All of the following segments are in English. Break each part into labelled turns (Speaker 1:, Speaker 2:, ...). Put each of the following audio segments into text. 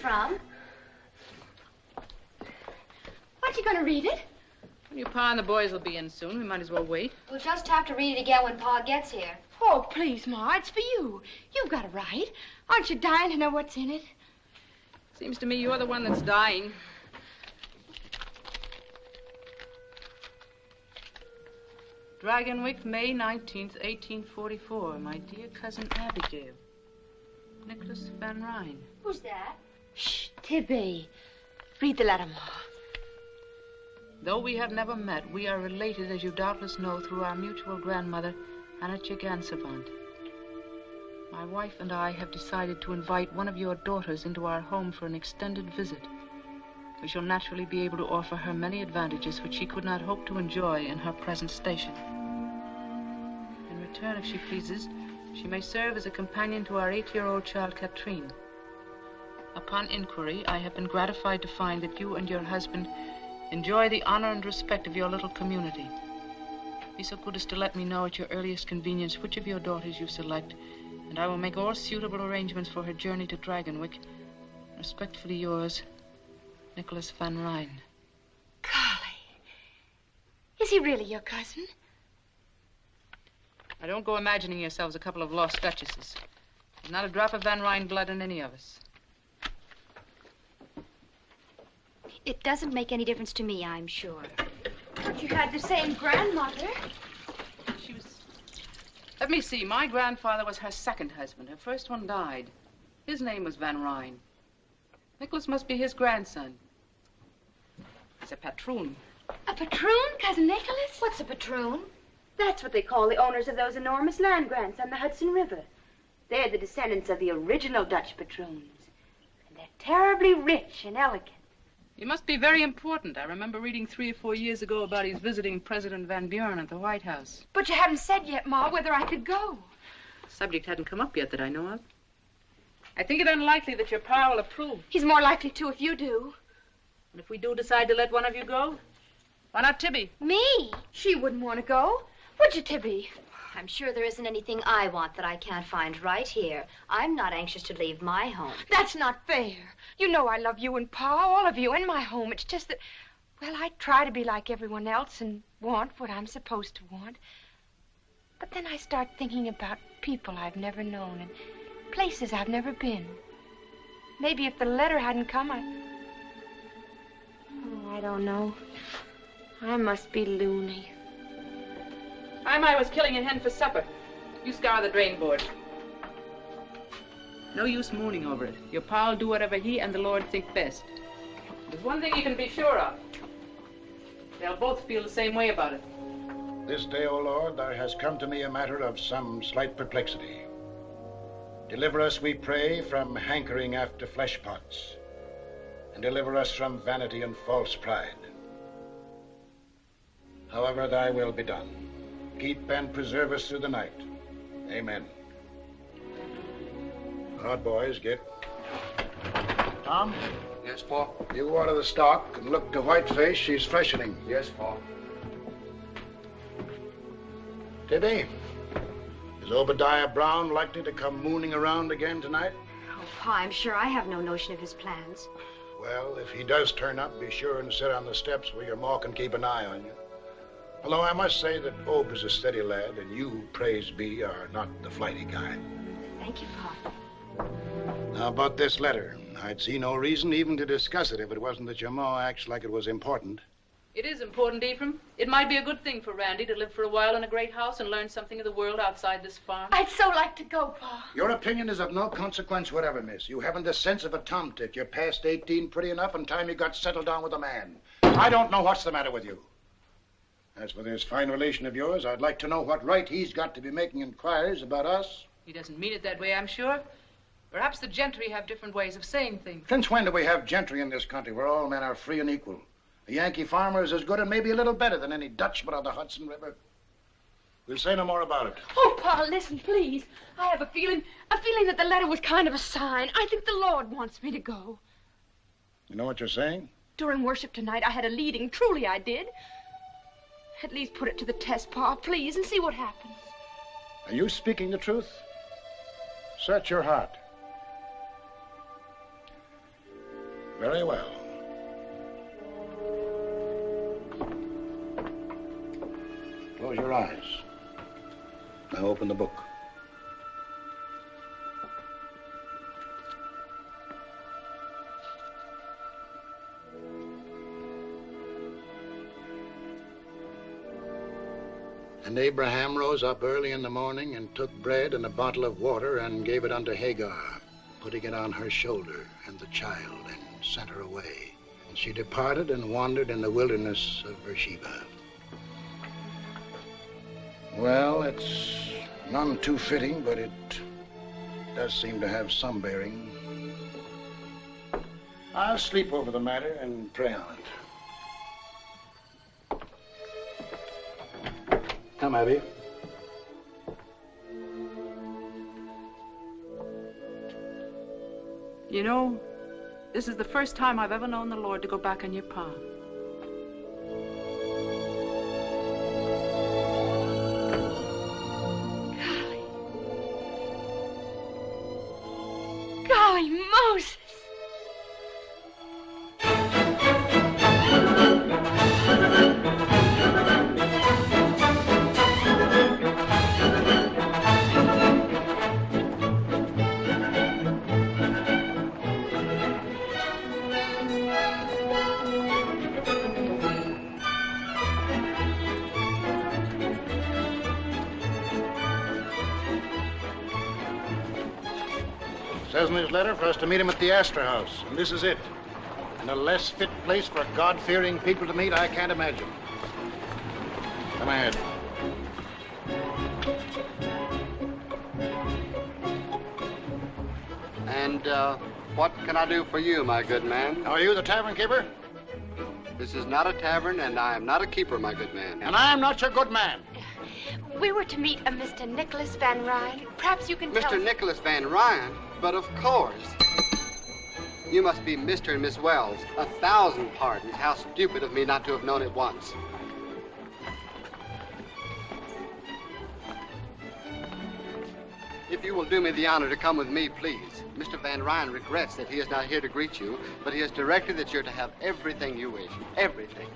Speaker 1: from?
Speaker 2: Aren't you going to read it?
Speaker 3: When Your pa and the boys will be in soon. We might as well wait.
Speaker 1: We'll just have to read it again when Pa gets here.
Speaker 2: Oh, please, Ma, it's for you. You've got it right. Aren't you dying to know what's in it?
Speaker 3: Seems to me you're the one that's dying. Dragonwyck, May 19th, 1844. My dear cousin Abigail. Nicholas Van Ryn.
Speaker 1: Who's that?
Speaker 2: Shh, Tibby. Read the letter, Ma.
Speaker 3: Though we have never met, we are related, as you doubtless know, through our mutual grandmother, Anna Chigansavant. My wife and I have decided to invite one of your daughters into our home for an extended visit. We shall naturally be able to offer her many advantages which she could not hope to enjoy in her present station. In return, if she pleases, she may serve as a companion to our eight-year-old child, Katrine. Upon inquiry, I have been gratified to find that you and your husband enjoy the honor and respect of your little community. Be so good as to let me know at your earliest convenience which of your daughters you select, and I will make all suitable arrangements for her journey to Dragonwyck. Respectfully yours, Nicholas Van Ryn.
Speaker 2: Golly. Is he really your cousin?
Speaker 3: Now, don't go imagining yourselves a couple of lost duchesses. There's not a drop of Van Ryn blood in any of us.
Speaker 1: It doesn't make any difference to me, I'm sure.
Speaker 2: But you had the same grandmother.
Speaker 3: She was. Let me see. My grandfather was her second husband. Her first one died. His name was Van Ryn. Nicholas must be his grandson. He's a patroon.
Speaker 2: A patroon, Cousin Nicholas?
Speaker 1: What's a patroon?
Speaker 4: That's what they call the owners of those enormous land grants on the Hudson River. They're the descendants of the original Dutch patroons. And they're terribly rich and elegant.
Speaker 3: He must be very important. I remember reading three or four years ago about his visiting President Van Buren at the White House.
Speaker 2: But you haven't said yet, Ma, whether I could go.
Speaker 3: The subject hadn't come up yet that I know of. I think it unlikely that your pa will approve.
Speaker 2: He's more likely to if you do.
Speaker 3: And if we do decide to let one of you go, why not Tibby?
Speaker 2: Me? She wouldn't want to go. Would you, Tibby?
Speaker 1: I'm sure there isn't anything I want that I can't find right here. I'm not anxious to leave my home.
Speaker 2: That's not fair. You know I love you and Pa, all of you, and my home. It's just that, well, I try to be like everyone else and want what I'm supposed to want. But then I start thinking about people I've never known and places I've never been. Maybe if the letter hadn't come, I. Oh, I don't know. I must be loony.
Speaker 3: I was killing a hen for supper. You scour the drain board. No use mooning over it. Your pa'll do whatever he and the Lord think best. There's one thing you can be sure of. They'll both feel the same way about it.
Speaker 5: This day, O Lord, there has come to me a matter of some slight perplexity. Deliver us, we pray, from hankering after flesh pots, and deliver us from vanity and false pride. However thy will be done. Keep and preserve us through the night. Amen. All right, boys, get. Tom?
Speaker 6: Yes, Paul?
Speaker 5: You water the stock and look to Whiteface. She's freshening.
Speaker 6: Yes, Paul.
Speaker 5: Tibby, is Obadiah Brown likely to come mooning around again tonight?
Speaker 1: Oh, Pa, I'm sure I have no notion of his plans.
Speaker 5: Well, if he does turn up, be sure and sit on the steps where your ma can keep an eye on you. Although I must say that Ob is a steady lad, and you, praise be, are not the flighty kind.
Speaker 1: Thank you, Pa.
Speaker 5: Now, about this letter, I'd see no reason even to discuss it if it wasn't that your ma acts like it was important.
Speaker 3: It is important, Ephraim. It might be a good thing for Randy to live for a while in a great house and learn something of the world outside this farm.
Speaker 2: I'd so like to go, Pa.
Speaker 5: Your opinion is of no consequence whatever, miss. You haven't the sense of a tomtit. You're past 18 pretty enough, and time you got settled down with a man. I don't know what's the matter with you. As for this fine relation of yours, I'd like to know what right he's got to be making inquiries about us.
Speaker 3: He doesn't mean it that way, I'm sure. Perhaps the gentry have different ways of saying things.
Speaker 5: Since when do we have gentry in this country where all men are free and equal? A Yankee farmer is as good and maybe a little better than any Dutchman on the Hudson River. We'll say no more about it.
Speaker 2: Oh, Pa, listen, please. I have a feeling, a feeling that the letter was kind of a sign. I think the Lord wants me to go.
Speaker 5: You know what you're saying?
Speaker 2: During worship tonight, I had a leading. Truly, I did. At least put it to the test, Pa, please, and see what happens.
Speaker 5: Are you speaking the truth? Search your heart. Very well. Close your eyes. Now open the book. And Abraham rose up early in the morning and took bread and a bottle of water and gave it unto Hagar, putting it on her shoulder and the child, and sent her away. And she departed and wandered in the wilderness of Beersheba. Well, it's none too fitting, but it does seem to have some bearing. I'll sleep over the matter and pray on it. Come, Abby.
Speaker 3: You know, this is the first time I've ever known the Lord to go back on your pa.
Speaker 5: Astor House, and this is it. And a less fit place for God-fearing people to meet, I can't imagine. Come ahead.
Speaker 6: And uh, what can I do for you, my good man?
Speaker 5: Are you the tavern keeper?
Speaker 6: This is not a tavern, and I am not a keeper, my good man.
Speaker 5: And I'm not your good man.
Speaker 2: We were to meet a Mr. Nicholas Van Ryn. Perhaps you can tell...
Speaker 6: Mr. Nicholas Van Ryn, but of course. You must be Mr. and Miss Wells. A thousand pardons. How stupid of me not to have known it once. If you will do me the honor to come with me, please. Mr. Van Ryn regrets that he is not here to greet you, but he has directed that you're to have everything you wish. Everything.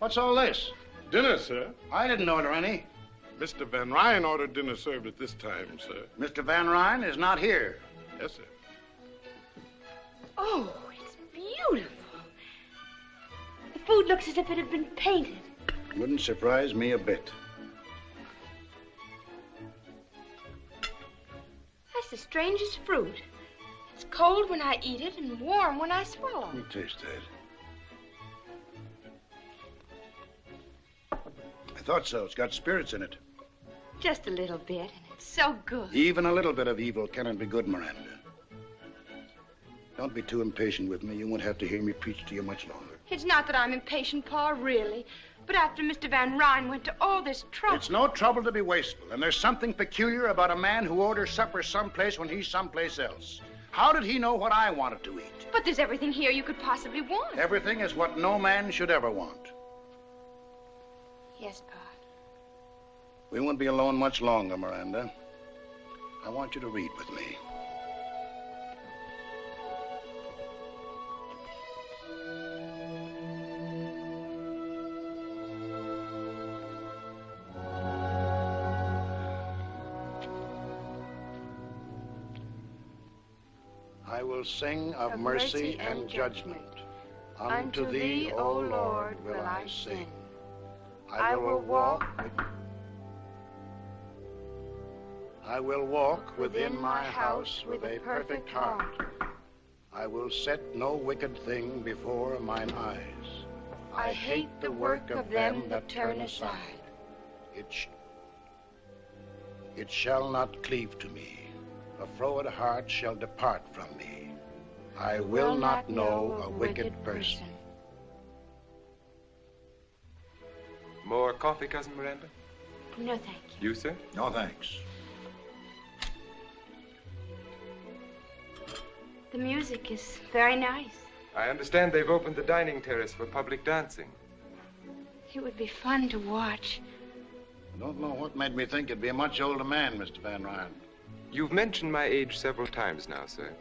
Speaker 5: What's all this?
Speaker 7: Dinner, sir.
Speaker 5: I didn't order any.
Speaker 7: Mr. Van Ryn ordered dinner served at this time, sir.
Speaker 5: Mr. Van Ryn is not here.
Speaker 7: Yes, sir.
Speaker 4: Oh, it's beautiful. The food looks as if it had been painted.
Speaker 5: Wouldn't surprise me a bit.
Speaker 2: That's the strangest fruit. It's cold when I eat it and warm when I swallow.
Speaker 5: Let me taste that. Thought so. It's got spirits in it.
Speaker 2: Just a little bit, and it's so good.
Speaker 5: Even a little bit of evil cannot be good, Miranda. Don't be too impatient with me. You won't have to hear me preach to you much longer.
Speaker 2: It's not that I'm impatient, Pa, really. But after Mr. Van Ryn went to all this trouble.
Speaker 5: It's no trouble to be wasteful, and there's something peculiar about a man who orders supper someplace when he's someplace else. How did he know what I wanted to eat?
Speaker 2: But there's everything here you could possibly want.
Speaker 5: Everything is what no man should ever want.
Speaker 2: Yes, Pa.
Speaker 5: We won't be alone much longer, Miranda. I want you to read with me. I will sing of,
Speaker 2: Of
Speaker 5: mercy,
Speaker 2: mercy
Speaker 5: and judgment.
Speaker 2: Unto
Speaker 5: Unto thee, O Lord, will I sing.
Speaker 2: I will walk
Speaker 5: I will walk within my house with a perfect heart. I will set no wicked thing before mine eyes.
Speaker 2: I hate the work of them that turn aside.
Speaker 5: It, sh- it shall not cleave to me. A froward heart shall depart from me. I will not know a wicked person.
Speaker 8: More coffee, Cousin Miranda?
Speaker 2: No, thank you.
Speaker 8: You, sir?
Speaker 5: No thanks.
Speaker 2: The music is very nice.
Speaker 8: I understand they've opened the dining terrace for public dancing.
Speaker 2: It would be fun to watch.
Speaker 5: I don't know what made me think you'd be a much older man, Mr. Van Ryn.
Speaker 9: You've mentioned my age several times now, sir.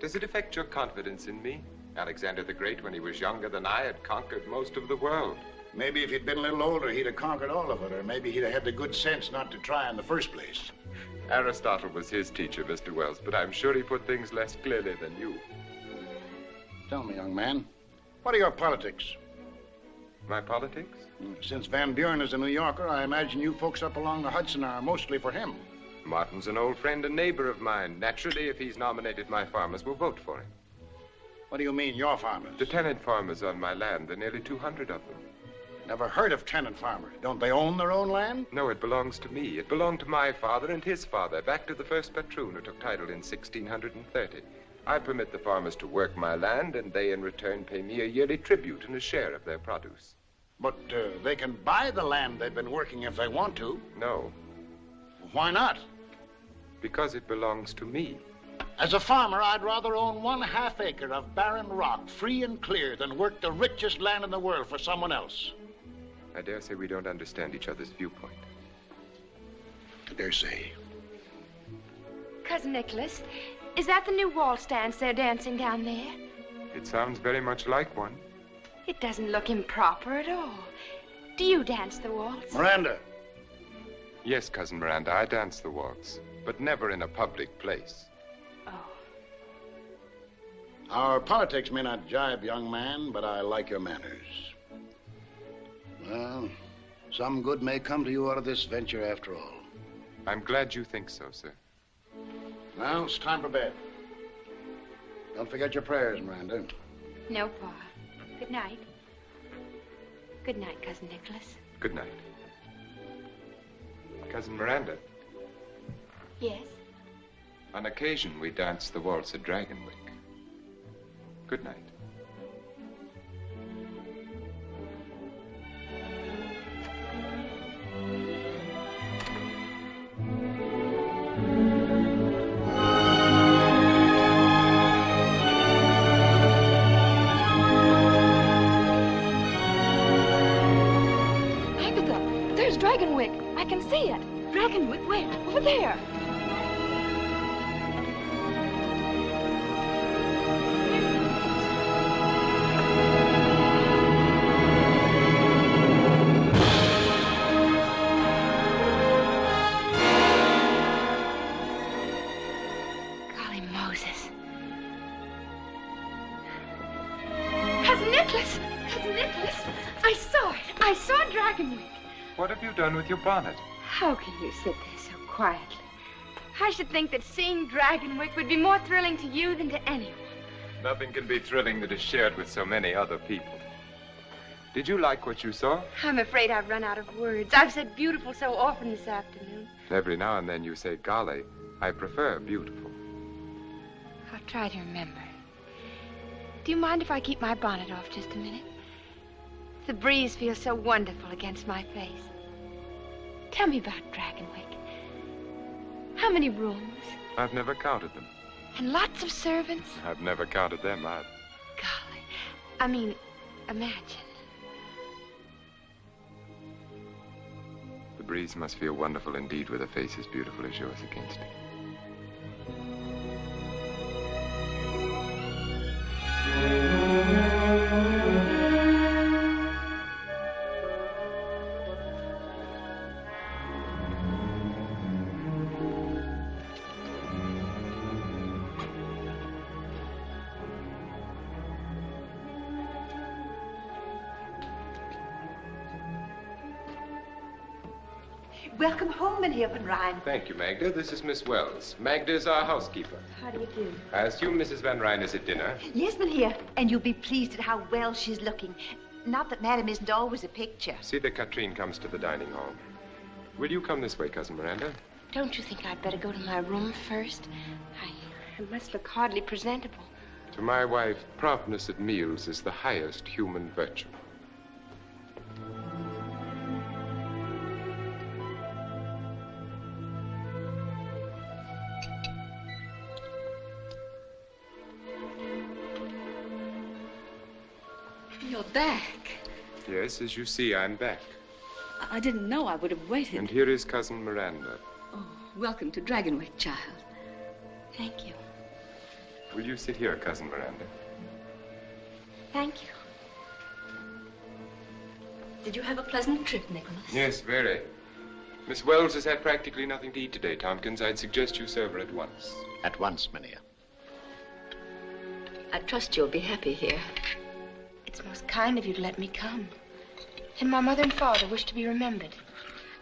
Speaker 9: Does it affect your confidence in me? Alexander the Great, when he was younger than I, had conquered most of the world.
Speaker 5: Maybe if he'd been a little older, he'd have conquered all of it, or maybe he'd have had the good sense not to try in the first place.
Speaker 9: Aristotle was his teacher, Mr. Wells, but I'm sure he put things less clearly than you.
Speaker 5: Tell me, young man, what are your politics?
Speaker 9: My politics?
Speaker 5: Hmm, since Van Buren is a New Yorker, I imagine you folks up along the Hudson are mostly for him.
Speaker 9: Martin's an old friend and neighbor of mine. Naturally, if he's nominated, my farmers will vote for him.
Speaker 5: What do you mean, your farmers?
Speaker 9: The tenant farmers on my land. There are nearly 200 of them.
Speaker 5: Never heard of tenant farmers. Don't they own their own land?
Speaker 9: No, it belongs to me. It belonged to my father and his father, back to the first patroon who took title in 1630. I permit the farmers to work my land, and they in return pay me a yearly tribute and a share of their produce.
Speaker 5: But uh, they can buy the land they've been working if they want to.
Speaker 9: No,
Speaker 5: Why not?
Speaker 9: because it belongs to me.
Speaker 5: As a farmer, I'd rather own one half acre of barren rock, free and clear, than work the richest land in the world for someone else.
Speaker 9: I dare say we don't understand each other's viewpoint.
Speaker 5: I dare say.
Speaker 2: Cousin Nicholas, is that the new waltz stands they're dancing down there?
Speaker 9: It sounds very much like one.
Speaker 2: It doesn't look improper at all. Do you dance the waltz?
Speaker 5: Miranda,
Speaker 9: Yes, Cousin Miranda, I dance the waltz, but never in a public place.
Speaker 2: Oh,
Speaker 5: our politics may not jibe, young man, but I like your manners. Well, some good may come to you out of this venture after all.
Speaker 9: I'm glad you think so, sir.
Speaker 5: Now it's time for bed. Don't forget your prayers, Miranda.
Speaker 2: no, Pa. Good night. Good night, Cousin Nicholas.
Speaker 9: Good night. Cousin Miranda,
Speaker 2: Yes?
Speaker 9: on occasion we dance the waltz at Dragonwyck. Good night. With your bonnet?
Speaker 2: How can you sit there so quietly? I should think that seeing Dragonwyck would be more thrilling to you than to anyone.
Speaker 9: Nothing can be thrilling that is shared with so many other people. Did you like what you saw?
Speaker 2: I'm afraid I've run out of words. I've said beautiful so often this afternoon.
Speaker 9: Every now and then you say golly. I prefer beautiful.
Speaker 2: I'll try to remember. Do you mind if I keep my bonnet off just a minute? The breeze feels so wonderful against my face. Tell me about Dragonwyck. How many rooms?
Speaker 9: I've never counted them.
Speaker 2: And lots of servants?
Speaker 9: I've never counted them either.
Speaker 2: Golly. I mean, imagine.
Speaker 9: The breeze must feel wonderful indeed with a face as beautiful as yours against it.
Speaker 10: Home, Mynheer Van Ryn.
Speaker 9: Thank you, Magda. This is Miss Wells. Magda is our housekeeper.
Speaker 10: How do you do?
Speaker 9: I assume Mrs. Van Ryn is at dinner.
Speaker 10: Yes, Mynheer, and you'll be pleased at how well she's looking. Not that Madam isn't always a picture.
Speaker 9: See that Katrine comes to the dining hall. Will you come this way, Cousin Miranda?
Speaker 2: Don't you think I'd better go to my room first? I, I must look hardly presentable.
Speaker 9: To my wife, promptness at meals is the highest human virtue.
Speaker 2: You're back.
Speaker 9: Yes, as you see, I'm back.
Speaker 11: I didn't know I would have waited.
Speaker 9: And here is Cousin Miranda.
Speaker 11: Oh, welcome to Dragonwyck, child.
Speaker 2: Thank you.
Speaker 9: Will you sit here, Cousin Miranda?
Speaker 2: Thank you.
Speaker 11: Did you have a pleasant trip, Nicholas?
Speaker 9: Yes, very. Miss Wells has had practically nothing to eat today, Tompkins. I'd suggest you serve her at once.
Speaker 12: At once, Mynheer.
Speaker 11: I trust you'll be happy here.
Speaker 2: It's most kind of you to let me come. And my mother and father wish to be remembered.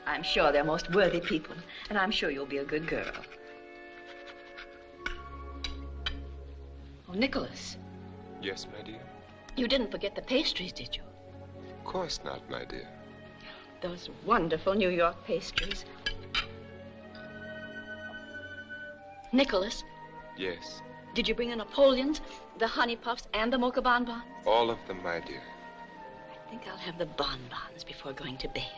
Speaker 11: I'm sure they're most worthy people, and I'm sure you'll be a good girl. Oh, Nicholas,
Speaker 9: Yes, my dear?
Speaker 11: you didn't forget the pastries, did you?
Speaker 9: Of course not, my dear.
Speaker 11: Those wonderful New York pastries. Nicholas,
Speaker 9: Yes.
Speaker 11: Did you bring the Napoleons, the honey puffs, and the mocha bonbons?
Speaker 9: All of them, my dear.
Speaker 11: I think I'll have the bonbons before going to bed.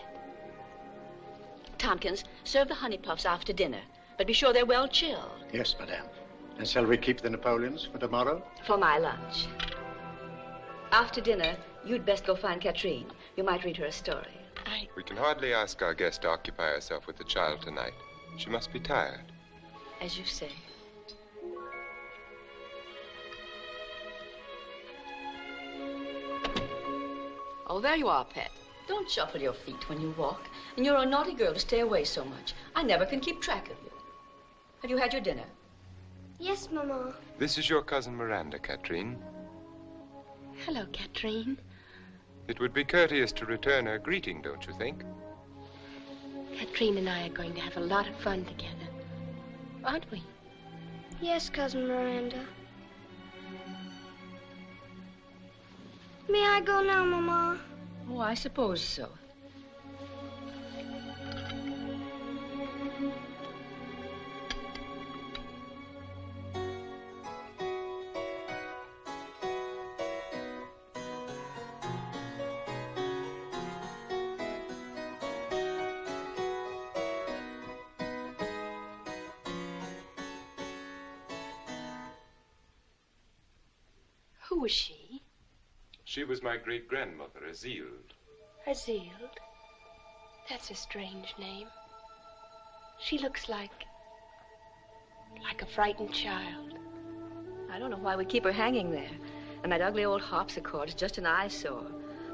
Speaker 11: Tompkins, serve the honey puffs after dinner, but be sure they're well chilled
Speaker 12: Yes, madame. And shall we keep the Napoleons for tomorrow?
Speaker 11: for my lunch. After dinner, you'd best go find Katrine. You might read her a story. I...
Speaker 9: We can hardly ask our guest to occupy herself with the child tonight. She must be tired.
Speaker 11: As you say. Oh, there you are, Pet. Don't shuffle your feet when you walk. And you're a naughty girl to stay away so much. I never can keep track of you. Have you had your dinner?
Speaker 13: Yes, Mama.
Speaker 9: This is your cousin Miranda, Katrine.
Speaker 2: Hello, Katrine.
Speaker 9: It would be courteous to return her greeting, don't you think?
Speaker 2: Katrine and I are going to have a lot of fun together. Aren't we?
Speaker 13: Yes, Cousin Miranda. May I go now, Mama?
Speaker 11: Oh, I suppose so.
Speaker 9: My great grandmother, Azild.
Speaker 2: Azild. That's a strange name. She looks like. like a frightened child.
Speaker 11: I don't know why we keep her hanging there. And that ugly old harpsichord is just an eyesore.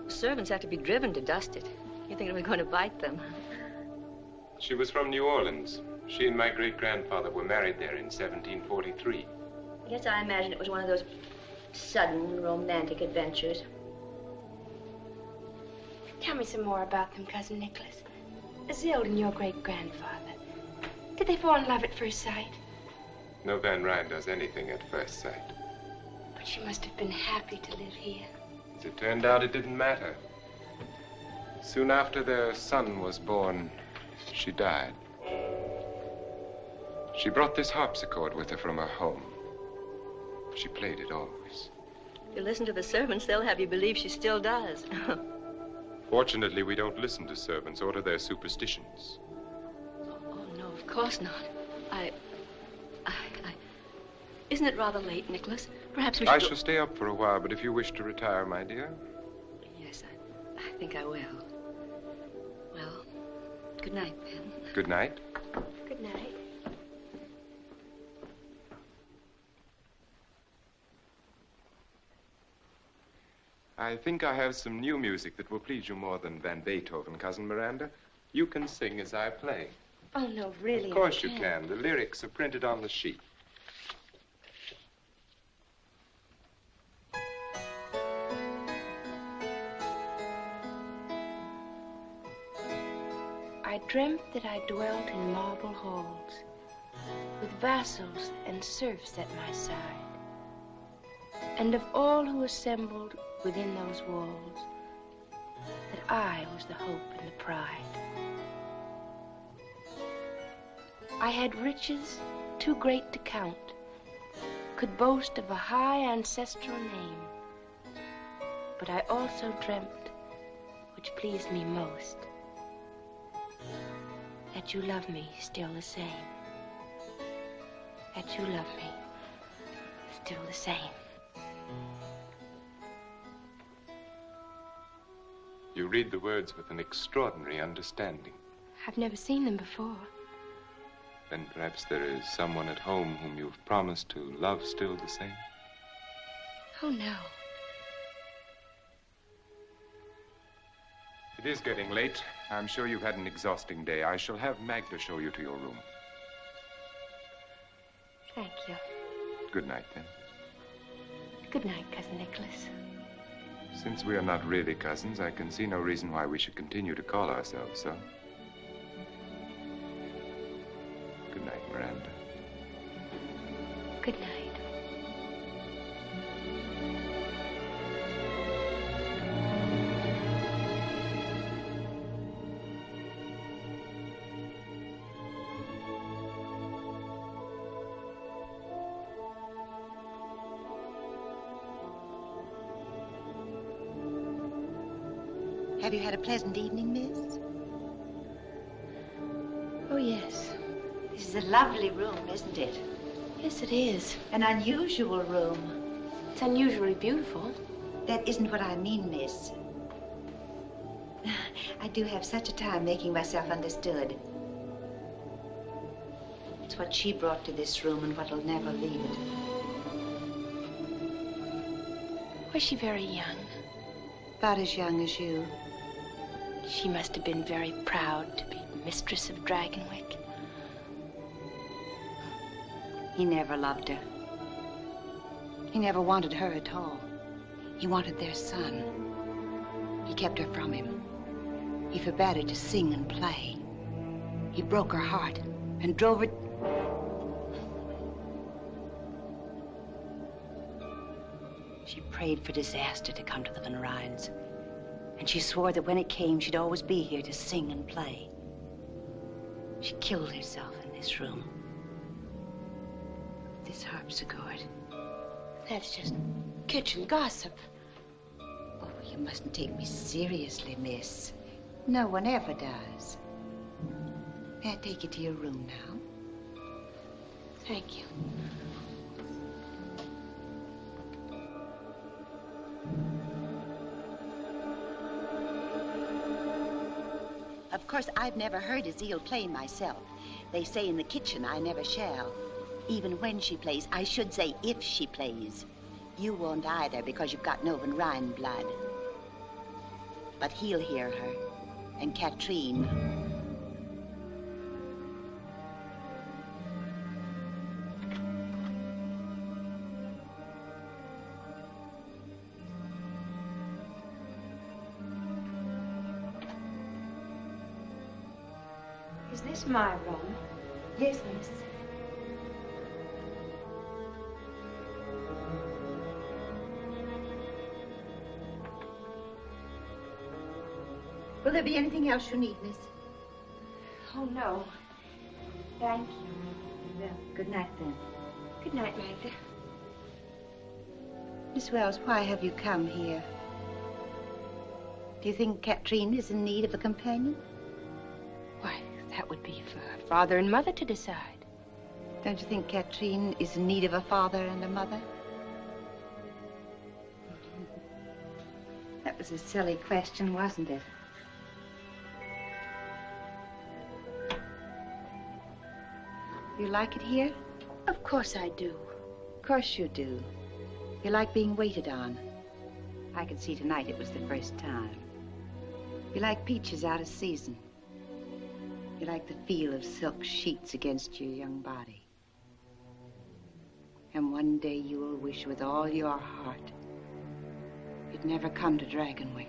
Speaker 11: The servants have to be driven to dust it. You think we're going to bite them?
Speaker 9: She was from New Orleans. She and my great grandfather were married there in 1743.
Speaker 11: I guess I imagine it was one of those sudden romantic adventures.
Speaker 2: Tell me some more about them, Cousin Nicholas. Azild and your great grandfather. Did they fall in love at first sight?
Speaker 9: No Van Ryn does anything at first sight.
Speaker 2: But she must have been happy to live here.
Speaker 9: As it turned out, it didn't matter. Soon after their son was born, she died. She brought this harpsichord with her from her home. She played it always.
Speaker 11: If you listen to the servants, they'll have you believe she still does.
Speaker 9: Fortunately, we don't listen to servants or to their superstitions.
Speaker 11: oh, no, of course not. I, I, I... Isn't it rather late, Nicholas? Perhaps we should
Speaker 9: I shall stay up for a while, but if you wish to retire, my dear.
Speaker 11: Yes, I, I think I will. Well, good night, then.
Speaker 9: Good night.
Speaker 2: Good night.
Speaker 9: I think I have some new music that will please you more than Van Beethoven, Cousin Miranda. You can sing as I play.
Speaker 2: Oh, no, really.
Speaker 9: Of course you can. The lyrics are printed on the sheet.
Speaker 2: I dreamt that I dwelt in marble halls with vassals and serfs at my side, and of all who assembled within those walls, that I was the hope and the pride. I had riches too great to count, could boast of a high ancestral name, but I also dreamt, which pleased me most, that you love me still the same. That you love me still the same.
Speaker 8: You read the words with an extraordinary understanding.
Speaker 2: I've never seen them before.
Speaker 8: Then perhaps there is someone at home whom you've promised to love still the same.
Speaker 2: Oh, no.
Speaker 8: It is getting late. I'm sure you've had an exhausting day. I shall have Magda show you to your room.
Speaker 2: Thank you.
Speaker 8: Good night, then.
Speaker 2: Good night, Cousin Nicholas.
Speaker 8: Since we are not really cousins, I can see no reason why we should continue to call ourselves so. Good night, Miranda.
Speaker 2: Good night.
Speaker 10: Pleasant evening, miss?
Speaker 2: Oh, yes.
Speaker 10: This is a lovely room, isn't it?
Speaker 2: Yes, it is.
Speaker 10: An unusual room.
Speaker 2: It's unusually beautiful.
Speaker 10: That isn't what I mean, miss. I do have such a time making myself understood. It's what she brought to this room and what'll never leave it.
Speaker 2: Was she very young?
Speaker 10: About as young as you.
Speaker 2: She must have been very proud to be mistress of Dragonwyck.
Speaker 10: He never loved her. He never wanted her at all. He wanted their son. He kept her from him. He forbade her to sing and play. He broke her heart and drove her. She prayed for disaster to come to the Van Ryns. And she swore that when it came, she'd always be here to sing and play. She killed herself in this room. This harpsichord.
Speaker 2: That's just kitchen gossip.
Speaker 10: Oh, you mustn't take me seriously, miss. No one ever does. May I take you to your room now?
Speaker 2: Thank you.
Speaker 10: Of course, I've never heard Azild play myself. They say in the kitchen I never shall. Even when she plays, I should say if she plays. You won't either because you've got no Van Ryn blood. But he'll hear her. And Katrine.
Speaker 2: My room?
Speaker 10: Yes, miss. Will there be anything else you need, miss?
Speaker 2: Oh, no. Thank you.
Speaker 10: Well, good night then.
Speaker 2: Good night, Magda.
Speaker 10: Miss Wells, why have you come here? Do you think Katrine is in need of a companion?
Speaker 2: Father and mother to decide.
Speaker 10: Don't you think Katrine is in need of a father and a mother? That was a silly question, wasn't it? You like it here?
Speaker 2: Of course I do.
Speaker 10: Of course you do. You like being waited on. I could see tonight it was the first time. You like peaches out of season. Like the feel of silk sheets against your young body. And one day you will wish with all your heart you'd never come to Dragonwyck.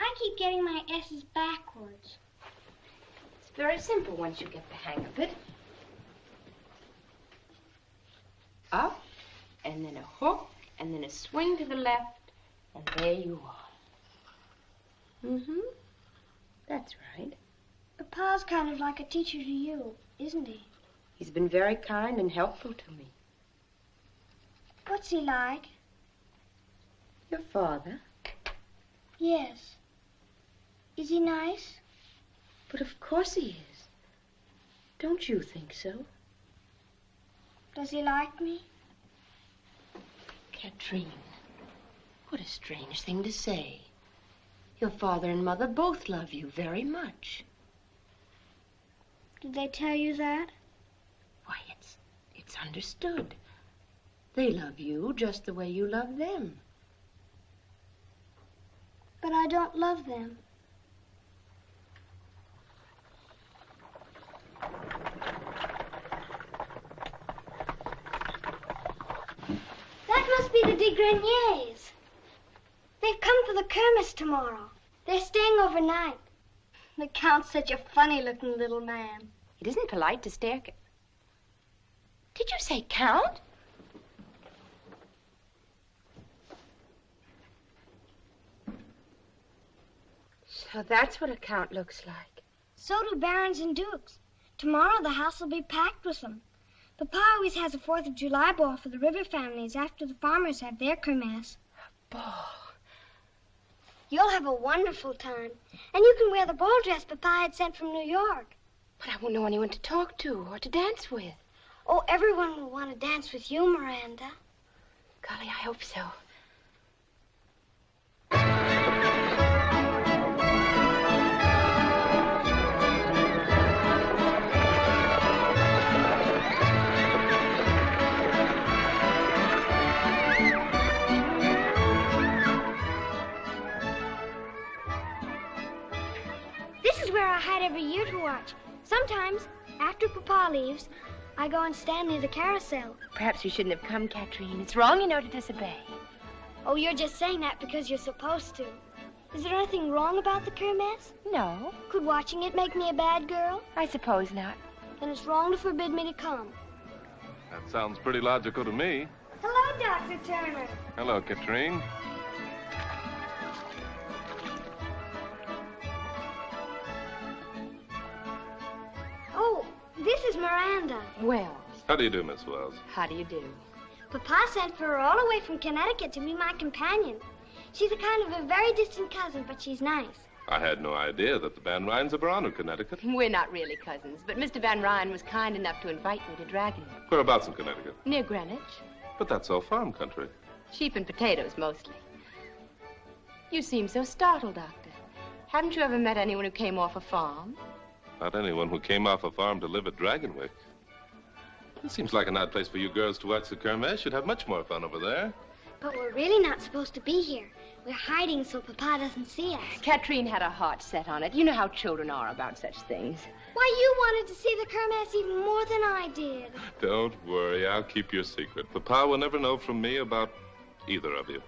Speaker 13: I keep getting my S's backwards.
Speaker 2: Very simple once you get the hang of it. Up, and then a hook, and then a swing to the left, and there you are. Mm-hmm. That's right.
Speaker 13: Papa's kind of like a teacher to you, isn't he?
Speaker 2: He's been very kind and helpful to me.
Speaker 13: What's he like?
Speaker 2: Your father?
Speaker 13: Yes. Is he nice?
Speaker 2: But of course he is. Don't you think so?
Speaker 13: Does he like me?
Speaker 2: Katrine, what a strange thing to say. Your father and mother both love you very much.
Speaker 13: Did they tell you that?
Speaker 2: Why, it's it's understood. They love you just the way you love them.
Speaker 13: But I don't love them. That must be the de Greniers. They've come for the Kermis tomorrow. They're staying overnight. The Count's such a funny-looking little man.
Speaker 2: It isn't polite to stare. Ca- Did you say Count? So that's what a count looks like.
Speaker 13: So do barons and dukes. Tomorrow the house will be packed with them. Papa always has a Fourth of July ball for the river families after the farmers have their kermesse.
Speaker 2: Ball.
Speaker 13: You'll have a wonderful time. And you can wear the ball dress Papa had sent from New York.
Speaker 2: But I won't know anyone to talk to or to dance with.
Speaker 13: Oh, everyone will want to dance with you, Miranda.
Speaker 2: Golly, I hope so.
Speaker 13: Every year to watch. Sometimes, after Papa leaves, I go and stand near the carousel.
Speaker 2: Perhaps you shouldn't have come, Katrine. It's wrong, you know, to disobey.
Speaker 13: Oh, you're just saying that because you're supposed to. Is there anything wrong about the kermesse?
Speaker 2: No,
Speaker 13: Could watching it make me a bad girl?
Speaker 2: I suppose not.
Speaker 13: Then it's wrong to forbid me to come.
Speaker 14: That sounds pretty logical to me.
Speaker 13: Hello, Dr. Turner.
Speaker 14: Hello, Katrine.
Speaker 13: Oh, this is Miranda.
Speaker 2: Wells.
Speaker 14: How do you do, Miss Wells?
Speaker 2: how do you do?
Speaker 13: Papa sent for her all the way from Connecticut to be my companion. She's a kind of a very distant cousin, but she's nice.
Speaker 14: I had no idea that the Van Ryns ever honored Connecticut.
Speaker 2: We're not really cousins, but Mr. Van Ryn was kind enough to invite me to Dragon,
Speaker 14: Whereabouts in Connecticut?
Speaker 2: near Greenwich.
Speaker 14: But that's all farm country.
Speaker 2: Sheep and potatoes, mostly. You seem so startled, Doctor. Haven't you ever met anyone who came off a farm?
Speaker 14: Not anyone who came off a farm to live at Dragonwyck. It seems like an odd place for you girls to watch the Kermesse. You'd have much more fun over there.
Speaker 13: But we're really not supposed to be here. We're hiding so Papa doesn't see us.
Speaker 2: Katrine had her heart set on it. You know how children are about such things.
Speaker 13: Why, you wanted to see the Kermesse even more than I did.
Speaker 14: Don't worry, I'll keep your secret. Papa will never know from me about either of you.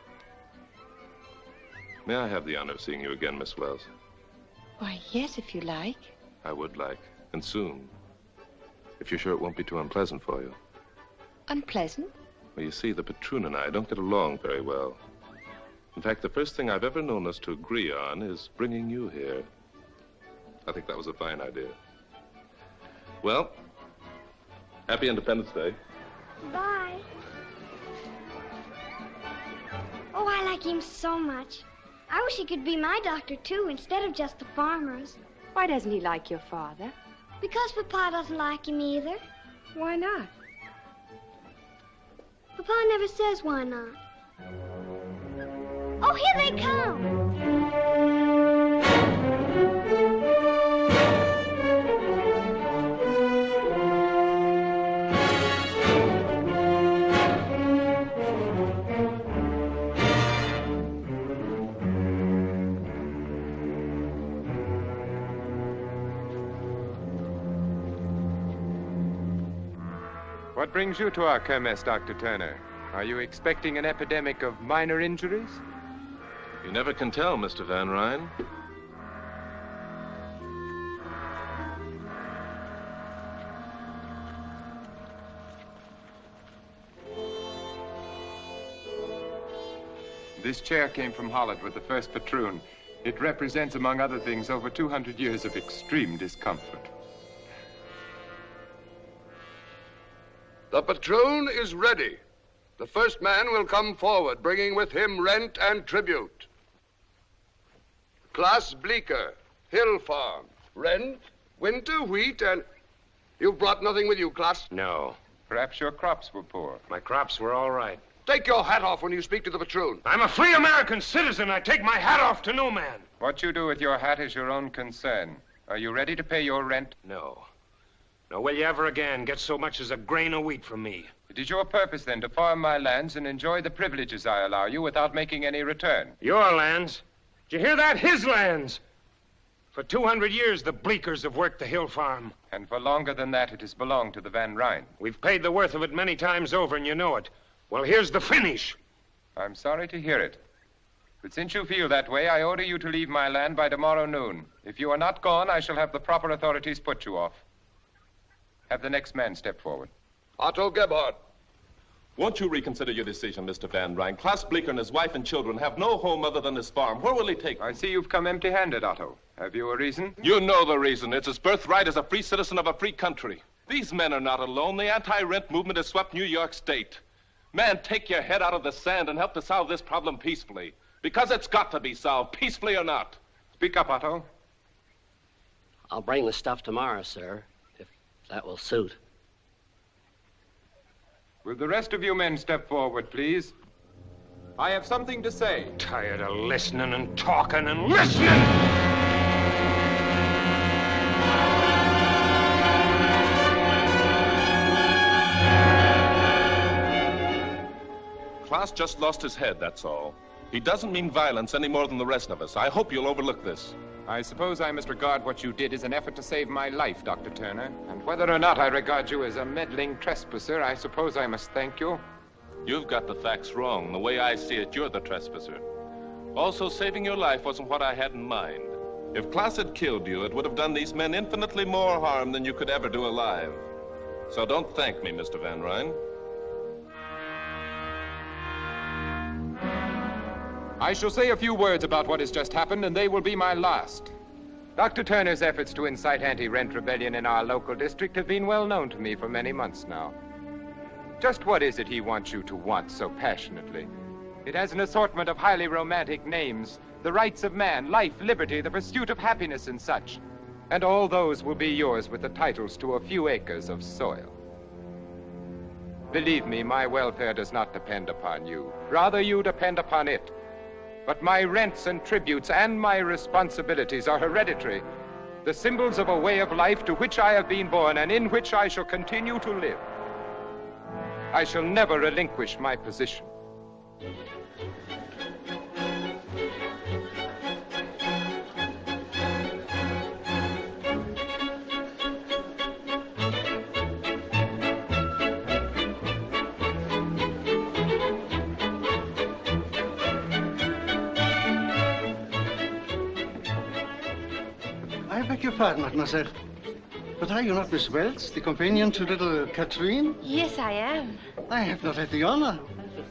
Speaker 14: May I have the honor of seeing you again, Miss Wells?
Speaker 2: Why, yes, if you like.
Speaker 14: I would like, and soon. If you're sure it won't be too unpleasant for you.
Speaker 2: Unpleasant?
Speaker 14: Well, you see, the patroon and I don't get along very well. In fact, the first thing I've ever known us to agree on is bringing you here. I think that was a fine idea. Well, happy Independence Day.
Speaker 13: Bye. Oh, I like him so much. I wish he could be my doctor, too, instead of just the farmer's.
Speaker 2: Why doesn't he like your father?
Speaker 13: Because Papa doesn't like him either.
Speaker 2: Why not?
Speaker 13: Papa never says why not. Oh, here they come.
Speaker 8: What brings you to our kermesse, Dr. Turner? Are you expecting an epidemic of minor injuries?
Speaker 14: You never can tell, Mr. Van Ryn.
Speaker 8: This chair came from Holland with the first patroon. It represents, among other things, over 200 years of extreme discomfort.
Speaker 15: The patroon is ready. The first man will come forward, bringing with him rent and tribute. Klaas Bleeker, Hill Farm. Rent, winter wheat, and. You've brought nothing with you, Klaas?
Speaker 16: No.
Speaker 9: Perhaps your crops were poor.
Speaker 16: My crops were all right.
Speaker 15: Take your hat off when you speak to the patroon.
Speaker 16: I'm a free American citizen. I take my hat off to no man.
Speaker 9: What you do with your hat is your own concern. Are you ready to pay your rent?
Speaker 16: No. Nor will you ever again get so much as a grain of wheat from me.
Speaker 9: It is your purpose, then, to farm my lands and enjoy the privileges I allow you without making any return.
Speaker 16: Your lands? Did you hear that? His lands! For 200 years, the Bleekers have worked the hill farm.
Speaker 9: And for longer than that, it has belonged to the Van Ryn.
Speaker 16: We've paid the worth of it many times over, and you know it. Well, here's the finish.
Speaker 9: I'm sorry to hear it. But since you feel that way, I order you to leave my land by tomorrow noon. If you are not gone, I shall have the proper authorities put you off. Have the next man step forward.
Speaker 15: Otto Gebhardt.
Speaker 14: Won't you reconsider your decision, Mr. Van Ryn? Klaas Bleeker and his wife and children have no home other than this farm. Where will he take them?
Speaker 9: I see you've come empty handed, Otto. Have you a reason?
Speaker 14: You know the reason. It's his birthright as a free citizen of a free country. These men are not alone. The anti rent movement has swept New York State. Man, take your head out of the sand and help to solve this problem peacefully. Because it's got to be solved, peacefully or not.
Speaker 9: Speak up, Otto.
Speaker 17: I'll bring the stuff tomorrow, sir, if that will suit.
Speaker 9: Will the rest of you men step forward, please? I have something to say.
Speaker 16: Tired of listening and talking and listening!
Speaker 14: Klaas just lost his head, that's all. He doesn't mean violence any more than the rest of us. I hope you'll overlook this.
Speaker 9: I suppose I must regard what you did as an effort to save my life, Dr. Turner. And whether or not I regard you as a meddling trespasser, I suppose I must thank you.
Speaker 14: You've got the facts wrong. The way I see it, you're the trespasser. Also, saving your life wasn't what I had in mind. If Klaas had killed you, it would have done these men infinitely more harm than you could ever do alive. So don't thank me, Mr. Van Ryn.
Speaker 9: I shall say a few words about what has just happened, and they will be my last. Dr. Turner's efforts to incite anti rent rebellion in our local district have been well known to me for many months now. Just what is it he wants you to want so passionately? It has an assortment of highly romantic names the rights of man, life, liberty, the pursuit of happiness, and such. And all those will be yours with the titles to a few acres of soil. Believe me, my welfare does not depend upon you. Rather, you depend upon it. But my rents and tributes and my responsibilities are hereditary, the symbols of a way of life to which I have been born and in which I shall continue to live. I shall never relinquish my position.
Speaker 12: Pardon, mademoiselle. But are you not Miss Wells, the companion to little Catherine?
Speaker 2: Yes, I am.
Speaker 12: I have not had the honor.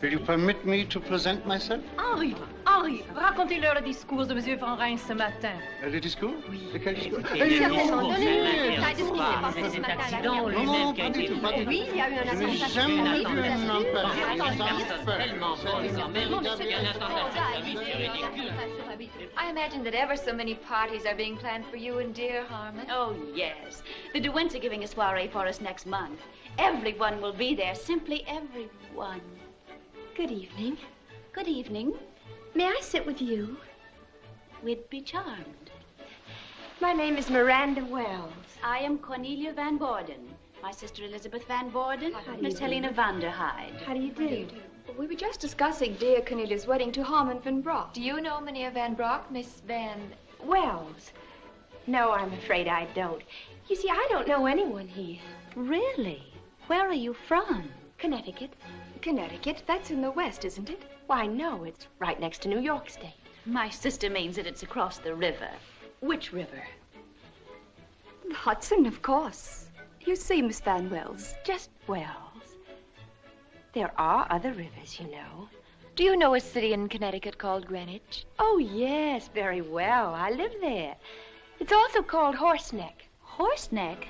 Speaker 12: Will you permit me to present myself?
Speaker 5: Henri, Henri, racontez-leur le discours de M. Van Ryn ce matin.
Speaker 12: Euh, Le discours
Speaker 5: Oui.
Speaker 12: De quel discours
Speaker 5: Oui,
Speaker 12: Eh,
Speaker 5: certainement.
Speaker 12: non,
Speaker 5: Donnez-nous
Speaker 12: non,
Speaker 5: le détail de ce qui s'est passé ce matin à la
Speaker 12: Non, pas du tout, pas du tout.
Speaker 5: Oui, il y a eu un
Speaker 12: Je n'ai
Speaker 5: attentat.
Speaker 12: jamais vu un empêchement
Speaker 5: J'ai entendu.
Speaker 12: sans
Speaker 5: Tellement bon, quand même.
Speaker 12: un
Speaker 5: Non, monsieur,
Speaker 12: véritable
Speaker 5: un attentat.
Speaker 18: I imagine that ever so many parties are being planned for you and dear Harmon.
Speaker 19: Oh, yes. The DeWints are giving a soiree for us next month. Everyone will be there, simply everyone.
Speaker 2: Good evening.
Speaker 19: Good evening.
Speaker 2: May I sit with you?
Speaker 19: We'd be charmed.
Speaker 2: My name is Miranda Wells.
Speaker 19: I am Cornelia Van Borden. My sister Elizabeth Van Borden.
Speaker 18: How do
Speaker 19: Miss
Speaker 18: you
Speaker 19: Helena
Speaker 18: do?
Speaker 19: Vanderhyde.
Speaker 2: How do you do?
Speaker 18: We were just discussing dear Cornelia's wedding to Harmon Van Brock. Do you know Mynheer Van Brock, Miss Van...
Speaker 2: Wells. No, I'm afraid I don't. You see, I don't know anyone here.
Speaker 19: Really? Where are you from?
Speaker 2: Connecticut.
Speaker 18: Connecticut? That's in the west, isn't it?
Speaker 2: Why, no, it's right next to New York State.
Speaker 19: My sister means that it's across the river.
Speaker 2: Which river?
Speaker 18: The Hudson, of course. You see, Miss Van Wells.
Speaker 2: Just Wells. There are other rivers, you know. Do you know a city in Connecticut called Greenwich? Oh, yes, very well. I live there. It's also called Horseneck.
Speaker 19: Horseneck?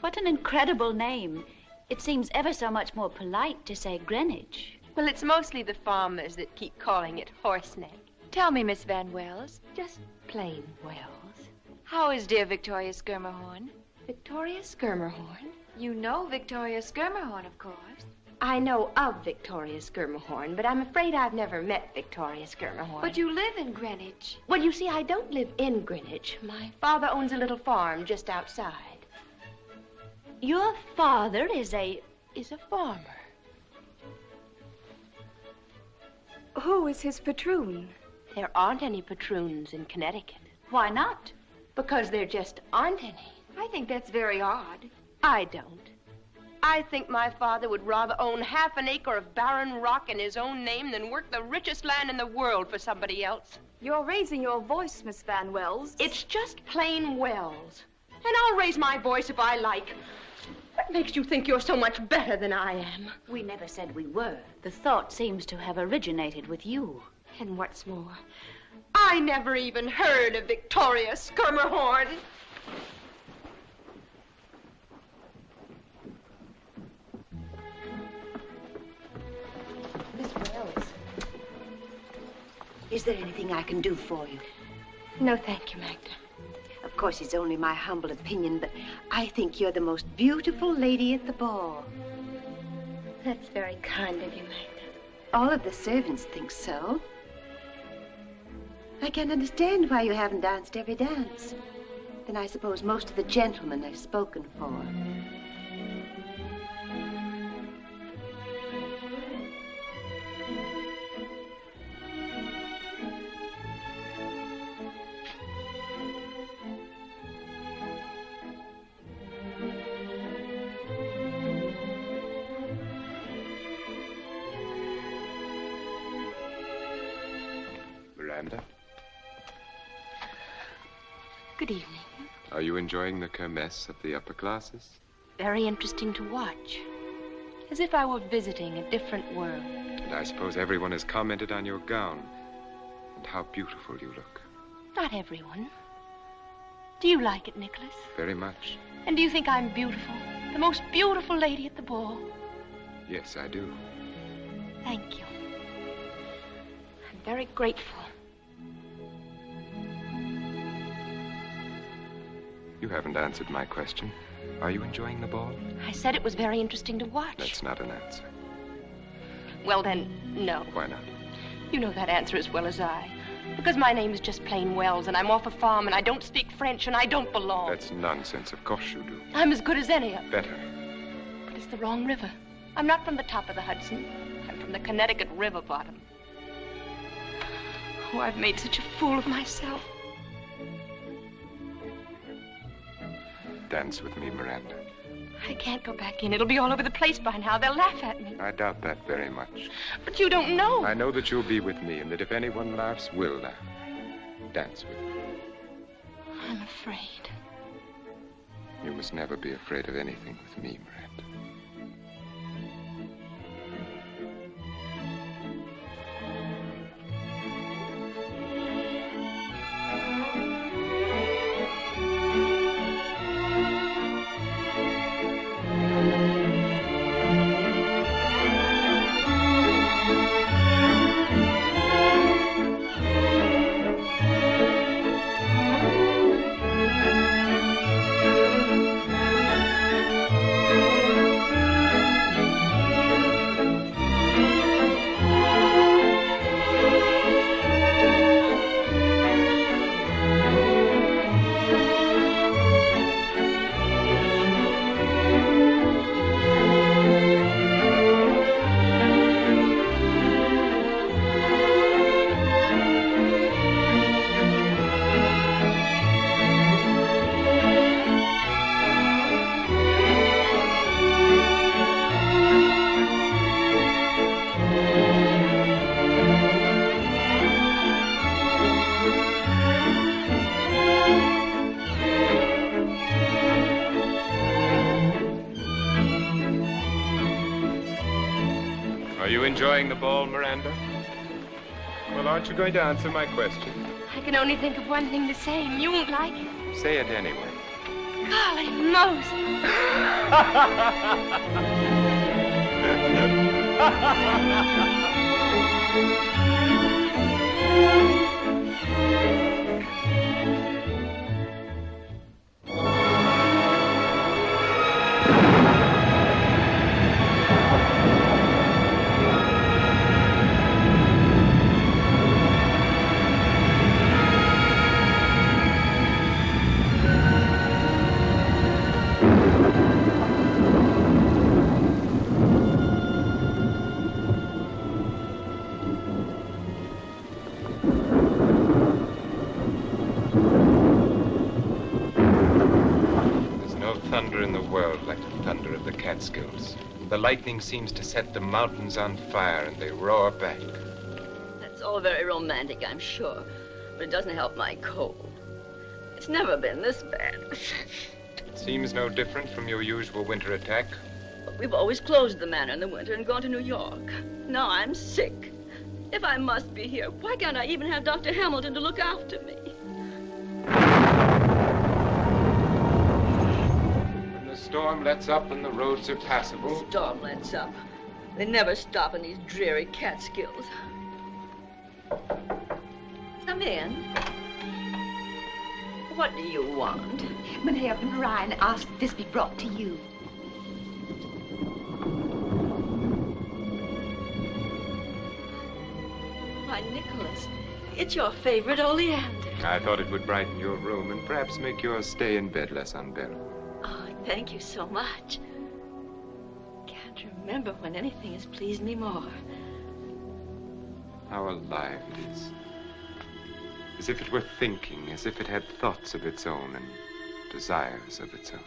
Speaker 19: What an incredible name. It seems ever so much more polite to say Greenwich.
Speaker 2: Well, it's mostly the farmers that keep calling it Horseneck. Tell me, Miss Van Wells, just Plain Wells.
Speaker 18: How is dear Victoria Schermerhorn?
Speaker 2: Victoria Schermerhorn?
Speaker 18: You know Victoria Schermerhorn, of course.
Speaker 2: I know of Victoria Schermerhorn, but I'm afraid I've never met Victoria Schermerhorn.
Speaker 18: But you live in Greenwich.
Speaker 2: Well, you see, I don't live in Greenwich. My father owns a little farm just outside.
Speaker 19: Your father is a.
Speaker 2: is a farmer.
Speaker 18: Who is his patroon?
Speaker 2: There aren't any patroons in Connecticut.
Speaker 19: Why not?
Speaker 2: Because there just aren't any.
Speaker 18: I think that's very odd.
Speaker 2: I don't. I think my father would rather own half an acre of barren rock in his own name than work the richest land in the world for somebody else.
Speaker 18: You're raising your voice, Miss Van Wells.
Speaker 2: It's just plain Wells. And I'll raise my voice if I like. What makes you think you're so much better than I am?
Speaker 19: We never said we were. The thought seems to have originated with you.
Speaker 2: And what's more, I never even heard of Victoria Schermerhorn.
Speaker 10: Miss Wells. Is there anything I can do for you?
Speaker 2: No, thank you, Magda.
Speaker 10: Of course, it's only my humble opinion, but I think you're the most beautiful lady at the ball.
Speaker 2: That's very kind of you, Magda.
Speaker 10: All of the servants think so. I can't understand why you haven't danced every dance. Then I suppose most of the gentlemen are spoken for.
Speaker 9: Enjoying the kermesse of the upper classes?
Speaker 2: Very interesting to watch. As if I were visiting a different world.
Speaker 9: And I suppose everyone has commented on your gown and how beautiful you look.
Speaker 2: Not everyone. Do you like it, Nicholas?
Speaker 9: Very much.
Speaker 2: And do you think I'm beautiful? The most beautiful lady at the ball?
Speaker 9: Yes, I do.
Speaker 2: Thank you. I'm very grateful.
Speaker 9: You haven't answered my question. Are you enjoying the ball?
Speaker 2: I said it was very interesting to watch.
Speaker 9: That's not an answer.
Speaker 2: Well, then, no.
Speaker 9: Why not?
Speaker 2: You know that answer as well as I. Because my name is just plain Wells, and I'm off a farm, and I don't speak French, and I don't belong.
Speaker 9: That's nonsense. Of course you do.
Speaker 2: I'm as good as any of them.
Speaker 9: Better.
Speaker 2: But it's the wrong river. I'm not from the top of the Hudson. I'm from the Connecticut River bottom. Oh, I've made such a fool of myself.
Speaker 9: Dance with me, Miranda.
Speaker 2: I can't go back in. It'll be all over the place by now. They'll laugh at me.
Speaker 9: I doubt that very much.
Speaker 2: But you don't know.
Speaker 9: I know that you'll be with me, and that if anyone laughs, we'll laugh. Dance with me.
Speaker 2: I'm afraid.
Speaker 9: You must never be afraid of anything with me, Miranda. Aren't you going to answer my question?
Speaker 2: I can only think of one thing to say, and you won't like it.
Speaker 9: Say it anyway.
Speaker 2: Golly Moses.
Speaker 9: of the Catskills. The lightning seems to set the mountains on fire and they roar back.
Speaker 11: That's all very romantic, I'm sure. But it doesn't help my cold. It's never been this bad.
Speaker 9: It seems no different from your usual winter attack.
Speaker 11: But We've always closed the manor in the winter and gone to New York. Now I'm sick. If I must be here, why can't I even have Dr. Hamilton to look after me?
Speaker 9: Storm lets up and the roads are passable,
Speaker 11: Storm lets up. They never stop in these dreary Catskills. Come in. What do you want?
Speaker 10: Mynheer Van Ryn asked this be brought to you.
Speaker 11: Why, Nicholas, it's your favorite oleander.
Speaker 9: I thought it would brighten your room and perhaps make your stay in bed less unbearable.
Speaker 11: Thank you so much. Can't remember when anything has pleased me more.
Speaker 9: How alive it is. As if it were thinking, as if it had thoughts of its own and desires of its own.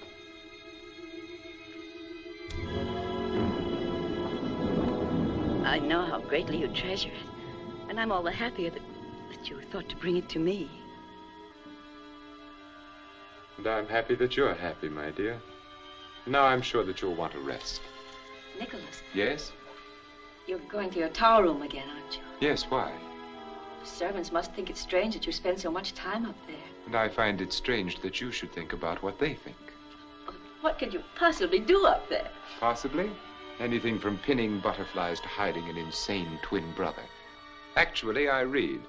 Speaker 11: I know how greatly you treasure it, and I'm all the happier that, that you thought to bring it to me.
Speaker 9: And I'm happy that you're happy, my dear. Now I'm sure that you'll want a rest.
Speaker 11: Nicholas,
Speaker 9: Yes?
Speaker 11: you're going to your tower room again, aren't you?
Speaker 9: Yes, why?
Speaker 11: The servants must think it's strange that you spend so much time up there.
Speaker 9: And I find it strange that you should think about what they think.
Speaker 11: What could you possibly do up there?
Speaker 9: Possibly. Anything from pinning butterflies to hiding an insane twin brother. Actually, I read.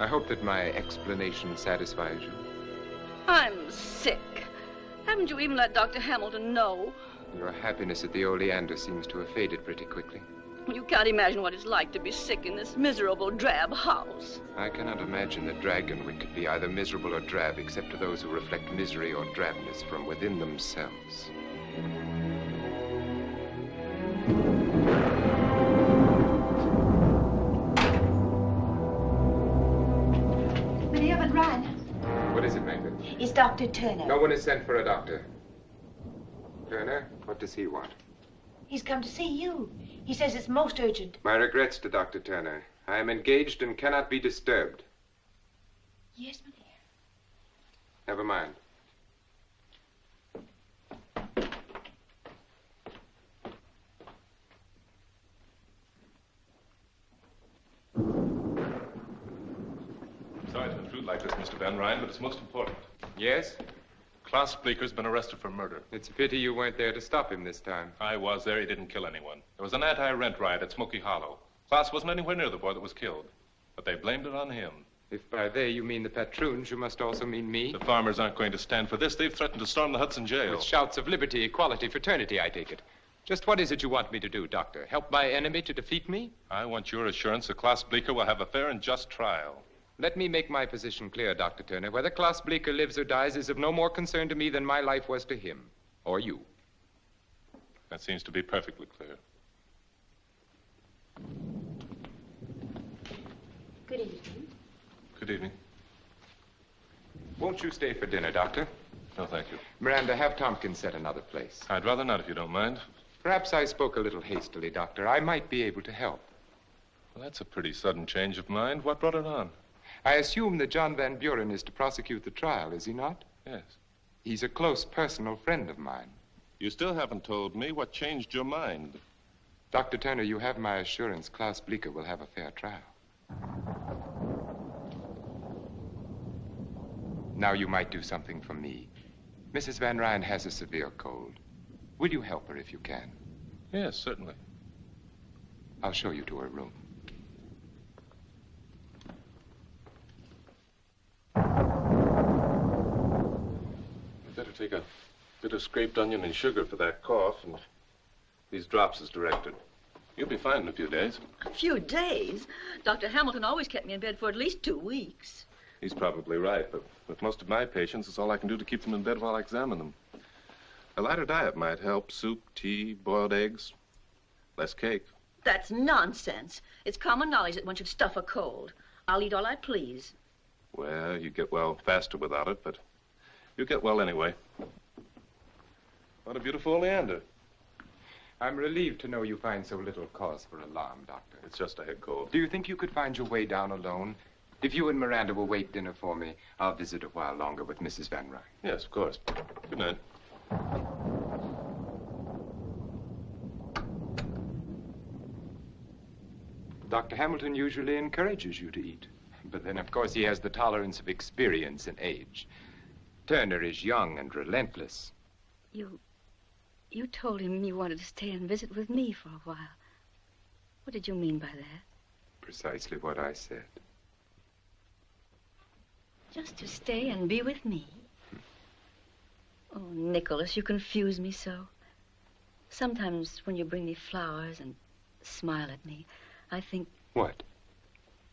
Speaker 9: I hope that my explanation satisfies you.
Speaker 11: I'm sick. Haven't you even let Dr. Hamilton know?
Speaker 9: Your happiness at the Oleander seems to have faded pretty quickly.
Speaker 11: You can't imagine what it's like to be sick in this miserable, drab house.
Speaker 9: I cannot imagine that Dragonwyck could be either miserable or drab except to those who reflect misery or drabness from within themselves.
Speaker 10: Mynheer Van Ryn,
Speaker 9: What is it, Magda?
Speaker 10: Is Dr. Turner.
Speaker 9: No one has sent for a doctor. Turner, what does he want?
Speaker 10: He's come to see you. He says it's most urgent.
Speaker 9: My regrets to Dr. Turner. I am engaged and cannot be disturbed.
Speaker 10: Yes, Mynheer.
Speaker 9: Never mind.
Speaker 14: Sorry to intrude like this, Mr. Van Ryn, but it's most important.
Speaker 9: Yes?
Speaker 14: Klaas Bleeker's been arrested for murder.
Speaker 9: It's a pity you weren't there to stop him this time.
Speaker 14: I was there. He didn't kill anyone. There was an anti-rent riot at Smoky Hollow. Klaas wasn't anywhere near the boy that was killed, but they blamed it on him.
Speaker 9: If by they you mean the patroons, you must also mean me.
Speaker 14: The farmers aren't going to stand for this. They've threatened to storm the Hudson jail.
Speaker 9: With shouts of liberty, equality, fraternity, I take it. Just what is it you want me to do, Doctor? Help my enemy to defeat me?
Speaker 14: I want your assurance that Klaas Bleeker will have a fair and just trial.
Speaker 9: Let me make my position clear, Dr. Turner. Whether Klaas Bleeker lives or dies is of no more concern to me than my life was to him. Or you.
Speaker 14: That seems to be perfectly clear.
Speaker 10: Good evening.
Speaker 14: Good evening.
Speaker 9: Won't you stay for dinner, Doctor?
Speaker 14: No, thank you.
Speaker 9: Miranda, have Tompkins set another place.
Speaker 14: I'd rather not if you don't mind.
Speaker 9: Perhaps I spoke a little hastily, Doctor. I might be able to help.
Speaker 14: Well, that's a pretty sudden change of mind. What brought it on?
Speaker 9: I assume that John Van Buren is to prosecute the trial, is he not?
Speaker 14: Yes.
Speaker 9: He's a close personal friend of mine.
Speaker 14: You still haven't told me what changed your mind.
Speaker 9: Dr. Turner, you have my assurance Klaas Bleeker will have a fair trial. Now you might do something for me. Mrs. Van Ryn has a severe cold. Will you help her if you can?
Speaker 14: Yes, certainly.
Speaker 9: I'll show you to her room.
Speaker 14: Take a bit of scraped onion and sugar for that cough, and these drops as directed. You'll be fine in a few days.
Speaker 11: A few days? Dr. Hamilton always kept me in bed for at least two weeks.
Speaker 14: He's probably right, but with most of my patients, it's all I can do to keep them in bed while I examine them. A lighter diet might help soup, tea, boiled eggs, less cake.
Speaker 11: That's nonsense. It's common knowledge that one should stuff a cold. I'll eat all I please.
Speaker 14: Well, you get well faster without it, but you get well anyway. What a beautiful oleander.
Speaker 9: I'm relieved to know you find so little cause for alarm, Doctor.
Speaker 14: It's just a head cold.
Speaker 9: Do you think you could find your way down alone? If you and Miranda will wait dinner for me, I'll visit a while longer with Mrs. Van Ryn.
Speaker 14: Yes, of course. Good night.
Speaker 9: Dr. Hamilton usually encourages you to eat. But then, of course, he has the tolerance of experience and age. Turner is young and relentless.
Speaker 11: You. You told him you wanted to stay and visit with me for a while. What did you mean by that?
Speaker 9: Precisely what I said.
Speaker 11: Just to stay and be with me? Oh, Nicholas, you confuse me so. Sometimes when you bring me flowers and smile at me, I think
Speaker 9: What?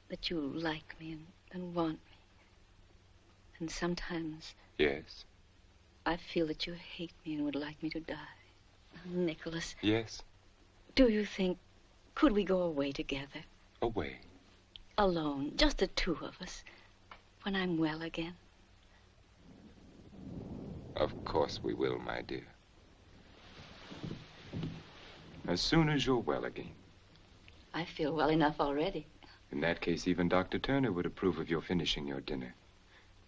Speaker 11: that you like me and, and want me. And sometimes
Speaker 9: Yes.
Speaker 11: I feel that you hate me and would like me to die. Nicholas,
Speaker 9: Yes.
Speaker 11: do you think, could we go away together?
Speaker 9: Away.
Speaker 11: Alone, just the two of us, when I'm well again?
Speaker 9: Of course we will, my dear. As soon as you're well again.
Speaker 11: I feel well enough already.
Speaker 9: In that case, even Dr. Turner would approve of your finishing your dinner.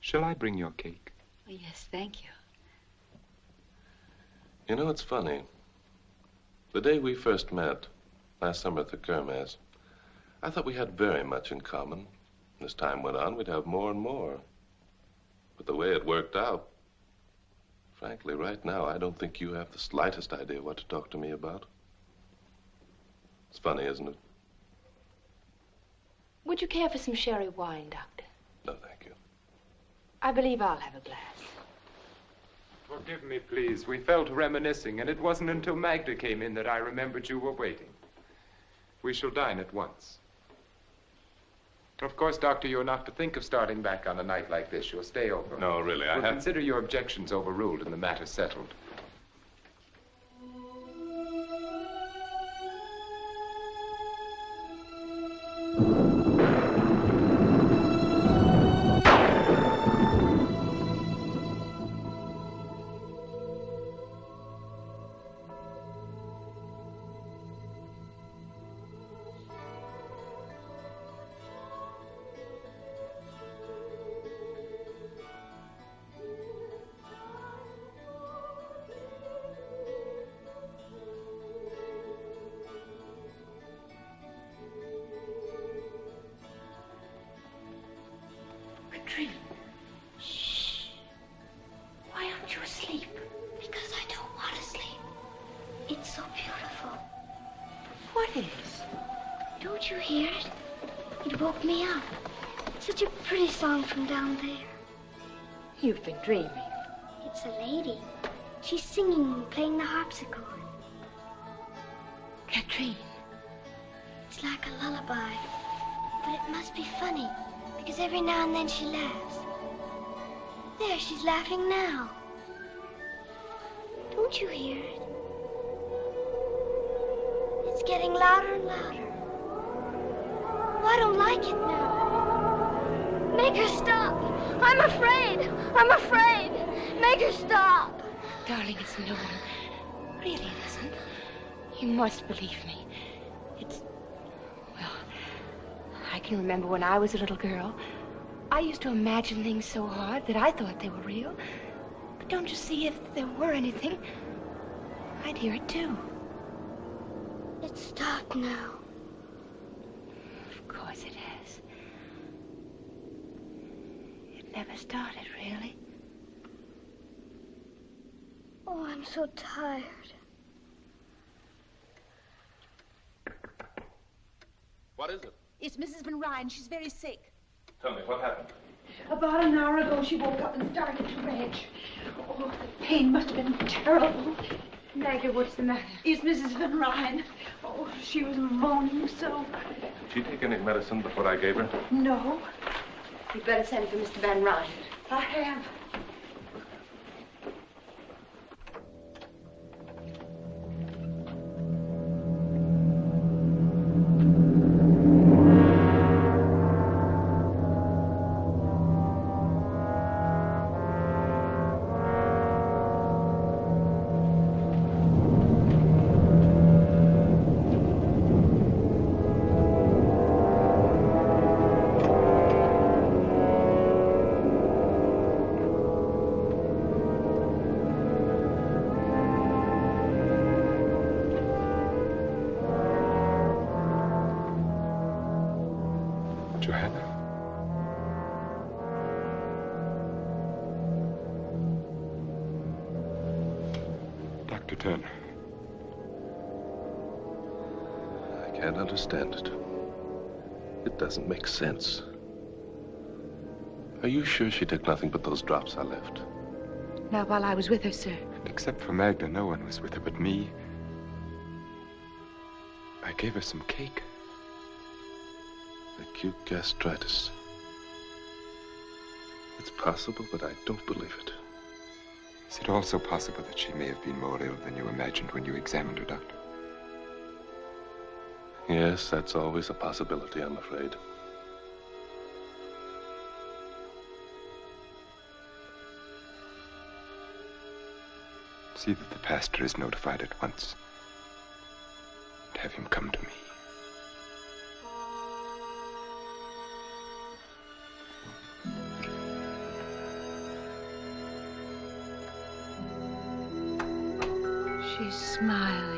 Speaker 9: Shall I bring your cake?
Speaker 11: Oh, yes, thank you.
Speaker 14: You know, it's funny. The day we first met, last summer at the Kermesse, I thought we had very much in common. As time went on, we'd have more and more. But the way it worked out, frankly, right now, I don't think you have the slightest idea what to talk to me about. It's funny, isn't it?
Speaker 2: Would you care for some sherry wine, Doctor?
Speaker 14: No, thank you.
Speaker 2: I believe I'll have a glass.
Speaker 9: Forgive me, please. We fell to reminiscing, and it wasn't until Magda came in that I remembered you were waiting. We shall dine at once. Of course, Doctor, you're not to think of starting back on a night like this. You'll stay over.
Speaker 14: No, really, I
Speaker 9: we'll
Speaker 14: have.
Speaker 9: consider your objections overruled and the matter settled.
Speaker 2: Dreaming.
Speaker 13: It's a lady. She's singing and playing the harpsichord.
Speaker 2: Katrine.
Speaker 13: It's like a lullaby. But it must be funny, because every now and then she laughs. There, she's laughing now. Don't you hear it? It's getting louder and louder. Oh, I don't like it now. Make her stop. I'm afraid. I'm afraid. Make her stop.
Speaker 2: Darling, it's no one. Really, it isn't. You must believe me. It's. Well, I can remember when I was a little girl. I used to imagine things so hard that I thought they were real. But don't you see, if there were anything, I'd hear it too.
Speaker 13: It's dark now.
Speaker 2: Of course it has. It never started, really.
Speaker 13: Oh, I'm so tired.
Speaker 14: What is it?
Speaker 20: It's Mrs. Van Ryn. She's very sick.
Speaker 14: Tell me, what happened?
Speaker 10: About an hour ago, she woke up and started to rage. Oh, the pain must have been terrible.
Speaker 2: Maggie, what's the matter?
Speaker 10: It's Mrs. Van Ryn. Oh, she was moaning so.
Speaker 14: Did she take any medicine before I gave her?
Speaker 10: No,
Speaker 2: You'd better send for Mr. Van Ryn.
Speaker 10: I have.
Speaker 14: Understand it. It doesn't make sense. Are you sure she took nothing but those drops I left?
Speaker 2: Not while I was with her, sir.
Speaker 9: Except for Magda, no one was with her but me. I gave her some cake.
Speaker 14: Acute gastritis. It's possible, but I don't believe it.
Speaker 9: Is it also possible that she may have been more ill than you imagined when you examined her, Doctor?
Speaker 14: Yes, that's always a possibility, I'm afraid.
Speaker 9: See that the pastor is notified at once. And have him come to me.
Speaker 2: She's smiling.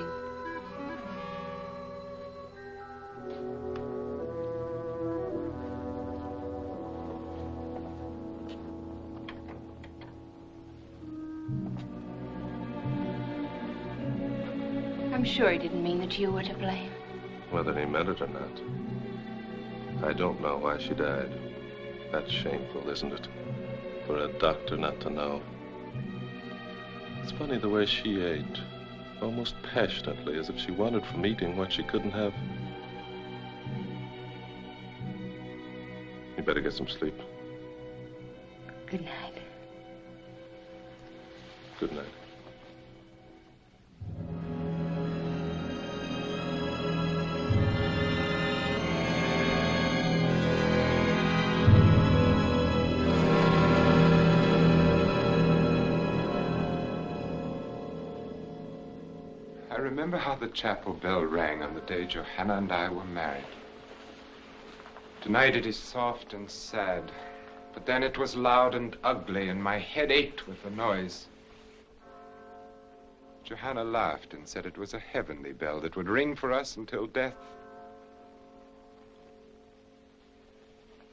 Speaker 2: Sure he didn't mean that you were to blame.
Speaker 14: Whether he meant it or not. I don't know why she died. That's shameful, isn't it? For a doctor not to know. It's funny the way she ate. Almost passionately, as if she wanted from eating what she couldn't have. You better get some sleep.
Speaker 2: Good night.
Speaker 14: Good night.
Speaker 9: The chapel bell rang on the day Johanna and I were married. Tonight it is soft and sad, but then it was loud and ugly, and my head ached with the noise. Johanna laughed and said it was a heavenly bell that would ring for us until death.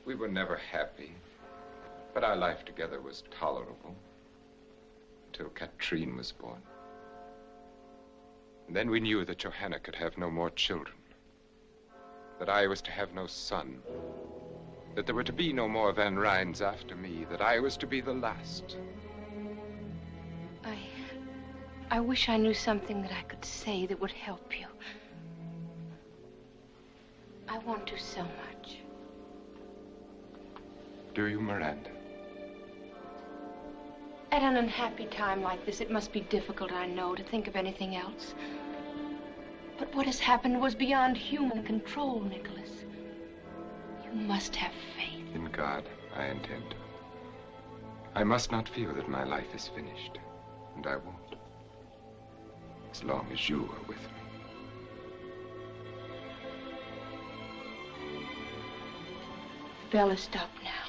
Speaker 9: We were never happy, but our life together was tolerable until Katrine was born. And then we knew that Johanna could have no more children. That I was to have no son. That there were to be no more Van Ryns after me. That I was to be the last.
Speaker 2: I. I wish I knew something that I could say that would help you. I want to so much.
Speaker 9: Do you, Miranda?
Speaker 2: At an unhappy time like this, it must be difficult, I know, to think of anything else. But what has happened was beyond human control, Nicholas. You must have faith.
Speaker 9: In God, I intend to. I must not feel that my life is finished. And I won't. As long as you are with me.
Speaker 2: The bell has stopped now.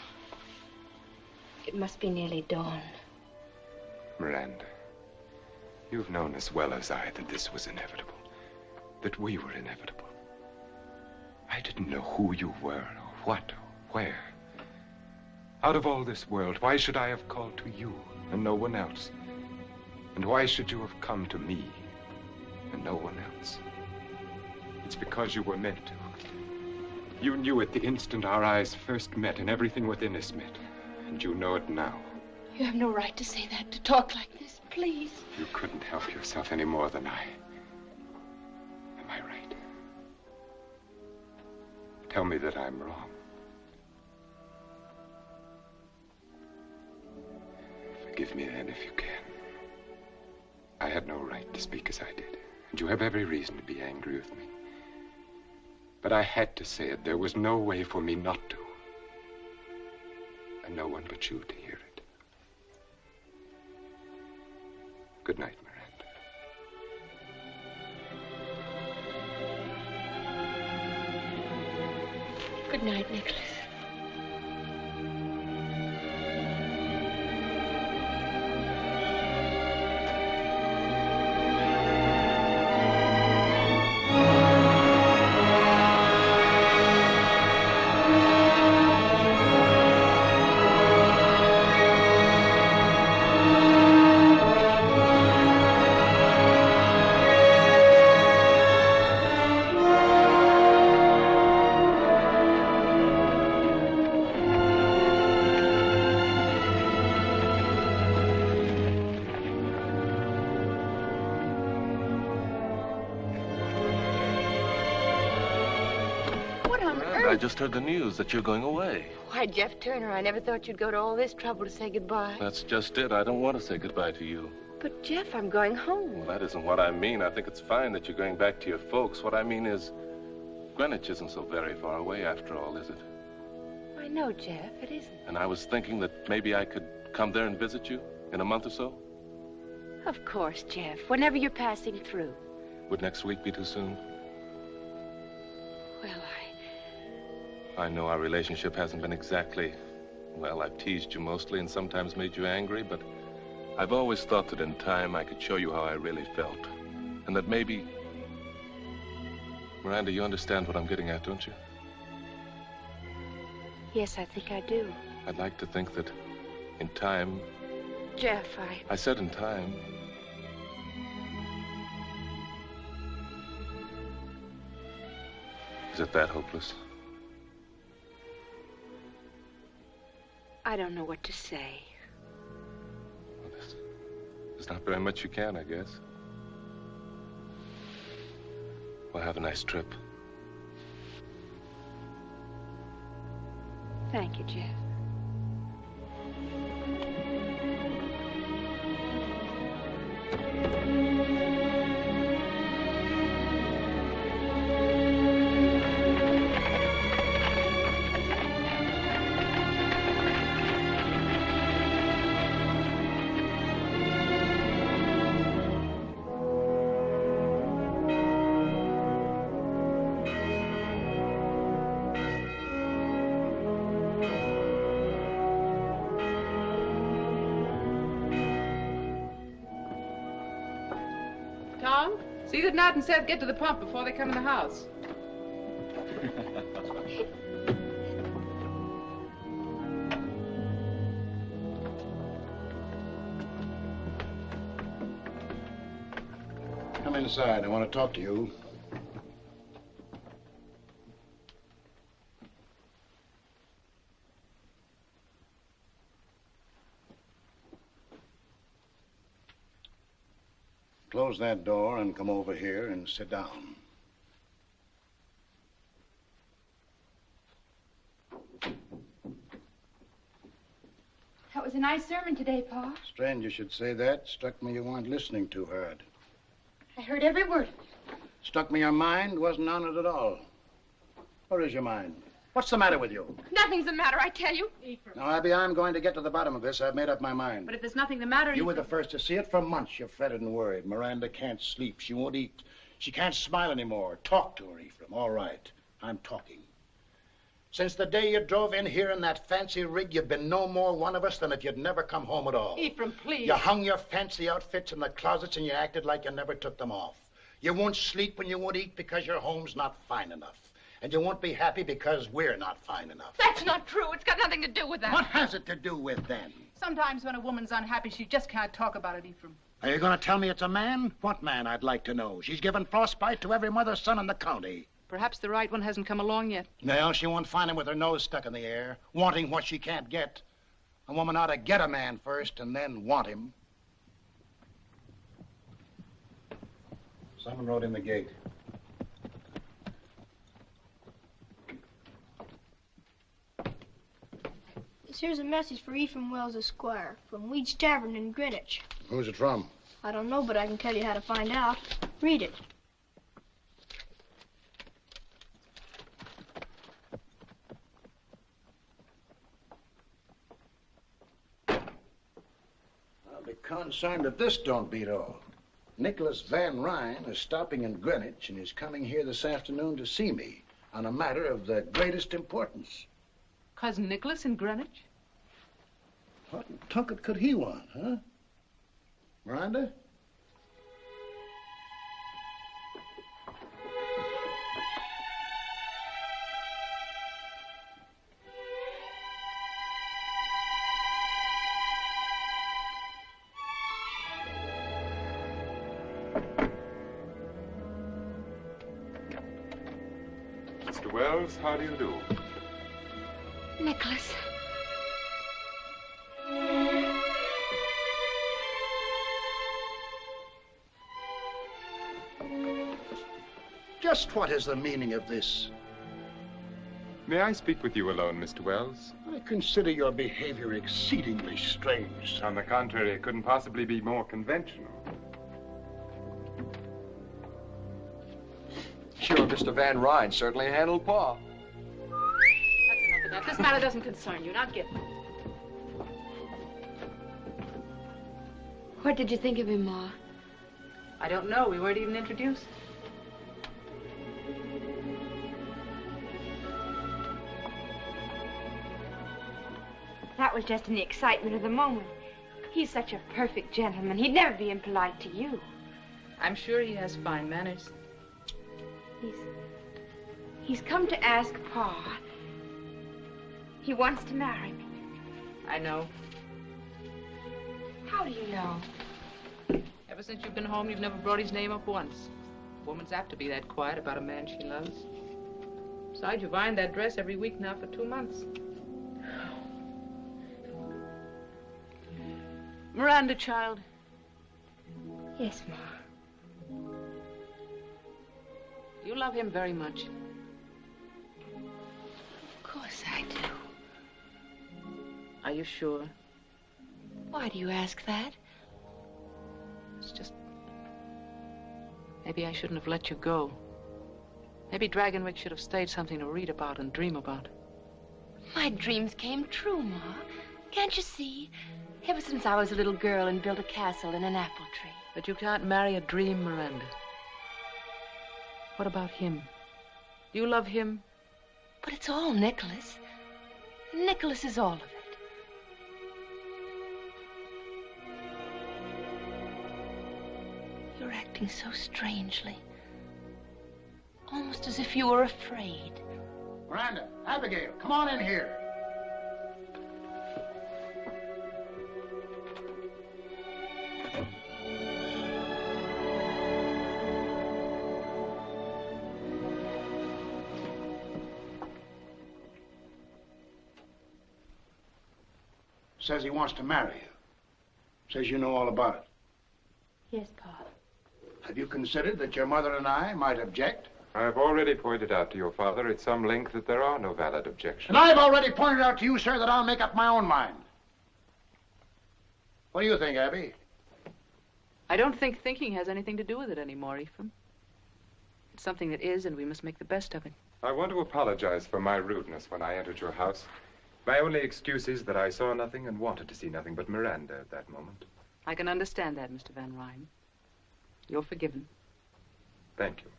Speaker 2: It must be nearly dawn.
Speaker 9: Miranda, you've known as well as I that this was inevitable. That we were inevitable. I didn't know who you were, or what, or where. Out of all this world, why should I have called to you and no one else? And why should you have come to me and no one else? It's because you were meant to. You knew it the instant our eyes first met and everything within us met. And you know it now.
Speaker 2: You have no right to say that, to talk like this, please.
Speaker 9: You couldn't help yourself any more than I. Am I right? Tell me that I'm wrong. Forgive me then if you can. I had no right to speak as I did, and you have every reason to be angry with me. But I had to say it. There was no way for me not to. And no one but you to hear it. Good night, Miranda.
Speaker 2: Good night, Nicholas.
Speaker 14: Just heard the news that you're going away.
Speaker 2: Why, Jeff Turner, I never thought you'd go to all this trouble to say goodbye.
Speaker 14: That's just it. I don't want to say goodbye to you.
Speaker 2: But, Jeff, I'm going home.
Speaker 14: Well, that isn't what I mean. I think it's fine that you're going back to your folks. What I mean is, Greenwich isn't so very far away after all, is it?
Speaker 2: I know, Jeff, it isn't.
Speaker 14: And I was thinking that maybe I could come there and visit you in a month or so.
Speaker 2: Of course, Jeff, whenever you're passing through.
Speaker 14: Would next week be too soon? I know our relationship hasn't been exactly. Well, I've teased you mostly and sometimes made you angry, but I've always thought that in time I could show you how I really felt. And that maybe. Miranda, you understand what I'm getting at, don't you?
Speaker 2: yes, I think I do.
Speaker 14: I'd like to think that in time.
Speaker 2: Jeff, I.
Speaker 14: I said in time. Is it that hopeless?
Speaker 2: I don't know what to say.
Speaker 14: well There's not very much you can, I guess. Well, have a nice trip.
Speaker 2: Thank you, Jeff.
Speaker 21: Seth get to the pump before they come in the house.
Speaker 5: Come inside. I want to talk to you. Close that door and come over here and sit down.
Speaker 22: That was a nice sermon today, Pa.
Speaker 5: Strange you should say that. Struck me you weren't listening too hard.
Speaker 22: I heard every word.
Speaker 5: Struck me your mind wasn't on it at all. Where is your mind? What's the matter with you?
Speaker 22: Nothing's the matter, I tell you.
Speaker 5: Now, Abby, I'm going to get to the bottom of this. I've made up my mind.
Speaker 21: But if there's nothing the matter,
Speaker 5: You you were the first to see it. For months, you've fretted and worried. Miranda can't sleep. She won't eat. She can't smile anymore. Talk to her, Ephraim. All right. I'm talking. Since the day you drove in here in that fancy rig, you've been no more one of us than if you'd never come home at all.
Speaker 21: Ephraim, please.
Speaker 5: You hung your fancy outfits in the closets and you acted like you never took them off. You won't sleep when you won't eat because your home's not fine enough. And you won't be happy because we're not fine enough.
Speaker 22: That's not true. It's got nothing to do with that.
Speaker 5: What has it to do with then?
Speaker 21: Sometimes when a woman's unhappy, she just can't talk about it, Ephraim.
Speaker 5: Are you going to tell me it's a man? What man, I'd like to know? She's given frostbite to every mother's son in the county.
Speaker 21: Perhaps the right one hasn't come along yet.
Speaker 5: Well, she won't find him with her nose stuck in the air, wanting what she can't get. A woman ought to get a man first and then want him. Someone rode in the gate.
Speaker 23: Here's a message for Ephraim Wells, Esquire, from Weed's Tavern in Greenwich.
Speaker 5: Who's it from?
Speaker 23: I don't know, but I can tell you how to find out. Read it.
Speaker 5: I'll be concerned if this don't beat all. Nicholas Van Ryn is stopping in Greenwich and is coming here this afternoon to see me on a matter of the greatest importance.
Speaker 21: Cousin Nicholas in Greenwich?
Speaker 5: What in Tunket could he want, huh? Miranda? Just what is the meaning of this?
Speaker 9: May I speak with you alone, Mr. Wells?
Speaker 5: I consider your behavior exceedingly strange.
Speaker 9: On the contrary, it couldn't possibly be more conventional.
Speaker 24: Sure, Mr. Van Ryn certainly handled Pa.
Speaker 3: That's enough of that. This matter doesn't concern you. Now get.
Speaker 2: What did you think of him, Ma?
Speaker 3: I don't know. We weren't even introduced.
Speaker 2: Was just in the excitement of the moment. He's such a perfect gentleman. He'd never be impolite to you.
Speaker 3: I'm sure he has fine manners.
Speaker 2: He's he's come to ask Pa. He wants to marry me.
Speaker 3: I know.
Speaker 2: How do you know?
Speaker 3: Ever since you've been home, you've never brought his name up once. A woman's apt to be that quiet about a man she loves. Besides, you've ironed that dress every week now for two months. Miranda, child.
Speaker 2: Yes, Ma.
Speaker 3: You love him very much.
Speaker 2: Of course I do.
Speaker 3: Are you sure?
Speaker 2: Why do you ask that?
Speaker 3: It's just. Maybe I shouldn't have let you go. Maybe Dragonwyck should have stayed something to read about and dream about.
Speaker 2: My dreams came true, Ma. Can't you see? Ever since I was a little girl and built a castle in an apple tree.
Speaker 3: But you can't marry a dream, Miranda. What about him? Do you love him?
Speaker 2: But it's all Nicholas. Nicholas is all of it. You're acting so strangely. Almost as if you were afraid.
Speaker 5: Miranda, Abigail, come on in here. Says he wants to marry you. Says you know all about it.
Speaker 2: Yes, Pa.
Speaker 5: Have you considered that your mother and I might object?
Speaker 9: I have already pointed out to your father at some length that there are no valid objections.
Speaker 5: And I've already pointed out to you, sir, that I'll make up my own mind. What do you think, Abby?
Speaker 3: I don't think thinking has anything to do with it anymore, Ephraim. It's something that is, and we must make the best of it.
Speaker 9: I want to apologize for my rudeness when I entered your house. My only excuse is that I saw nothing and wanted to see nothing but Miranda at that moment.
Speaker 3: I can understand that, Mr. Van Ryn. You're forgiven.
Speaker 9: Thank you.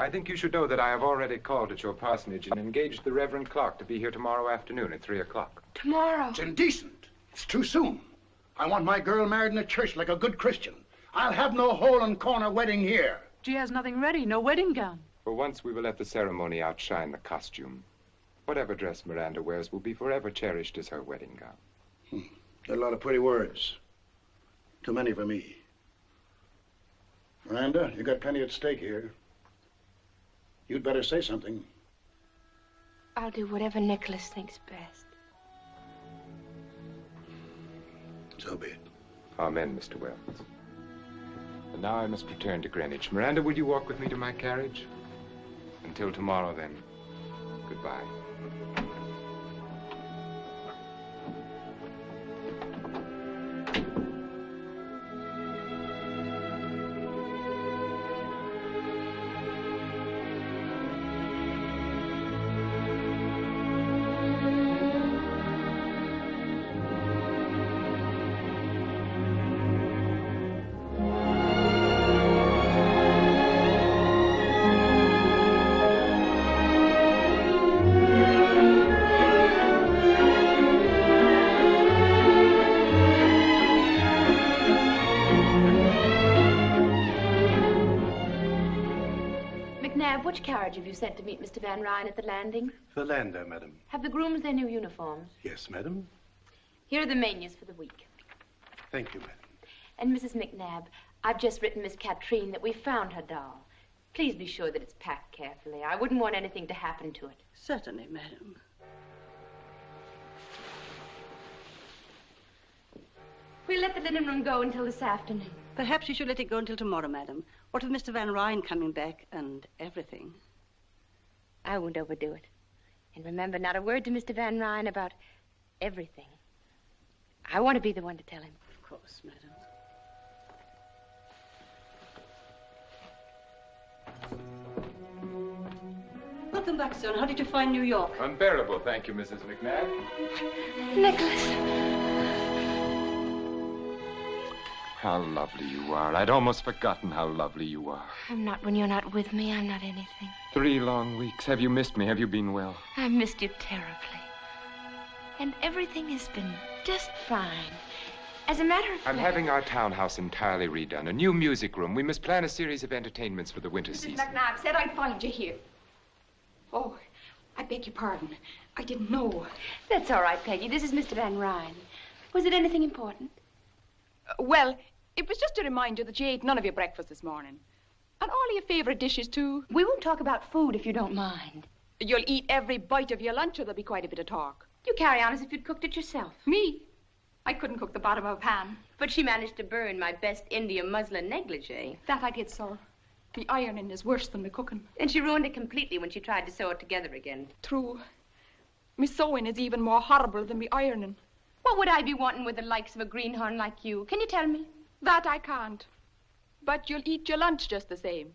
Speaker 9: I think you should know that I have already called at your parsonage and engaged the Reverend Clark to be here tomorrow afternoon at three o'clock.
Speaker 2: Tomorrow?
Speaker 5: It's indecent. It's too soon. I want my girl married in a church like a good Christian. I'll have no hole and corner wedding here.
Speaker 3: She has nothing ready, no wedding gown.
Speaker 9: For once, we will let the ceremony outshine the costume. Whatever dress Miranda wears will be forever cherished as her wedding gown.
Speaker 5: Hmm. A lot of pretty words. Too many for me. Miranda, you got plenty at stake here. You'd better say something.
Speaker 2: I'll do whatever Nicholas thinks best.
Speaker 5: So be it.
Speaker 9: Amen, Mr. Wells. And now I must return to Greenwich. Miranda, will you walk with me to my carriage? Until tomorrow, then. Goodbye.
Speaker 25: Carriage have you sent to meet Mr. Van Ryn at the landing?
Speaker 26: The lander, madam.
Speaker 25: Have the grooms their new uniforms?
Speaker 26: Yes, madam.
Speaker 25: Here are the menus for the week.
Speaker 26: Thank you, madam.
Speaker 25: And Mrs. McNabb, I've just written Miss Katrine that we found her doll. Please be sure that it's packed carefully. I wouldn't want anything to happen to it.
Speaker 11: Certainly, madam.
Speaker 25: We'll let the linen room go until this afternoon.
Speaker 11: Perhaps you should let it go until tomorrow, madam. What with Mr. Van Ryn coming back and everything?
Speaker 2: I won't overdo it. And remember, not a word to Mr. Van Ryn about everything. I want to be the one to tell him.
Speaker 27: Of course, madam. Welcome back, son. How did you find New York?
Speaker 9: Unbearable, thank you, Mrs. McNabb.
Speaker 2: Nicholas.
Speaker 9: How lovely you are. I'd almost forgotten how lovely you are.
Speaker 2: I'm not when you're not with me. I'm not anything.
Speaker 9: Three long weeks. Have you missed me? Have you been well?
Speaker 2: I missed you terribly. And everything has been just fine. As a matter of fact...
Speaker 9: I'm
Speaker 2: fact,
Speaker 9: having our townhouse entirely redone. A new music room. We must plan a series of entertainments for the winter
Speaker 12: Mrs.
Speaker 9: season.
Speaker 12: McNabb said I'd find you here. Oh, I beg your pardon. I didn't know.
Speaker 2: That's all right, Peggy. This is Mr. Van Ryn. Was it anything important?
Speaker 18: Well, it was just a reminder that you ate none of your breakfast this morning. And all your favorite dishes, too.
Speaker 2: We won't talk about food if you don't mind.
Speaker 18: You'll eat every bite of your lunch, or there'll be quite a bit of talk.
Speaker 2: You carry on as if you'd cooked it yourself.
Speaker 18: Me? I couldn't cook the bottom of a pan.
Speaker 2: But she managed to burn my best India muslin negligee.
Speaker 18: That I did, sir. The ironing is worse than the cooking.
Speaker 2: And she ruined it completely when she tried to sew it together again.
Speaker 18: True. Me sewing is even more horrible than me ironing.
Speaker 2: What would I be wanting with the likes of a greenhorn like you? Can you tell me?
Speaker 18: That I can't. But you'll eat your lunch just the same.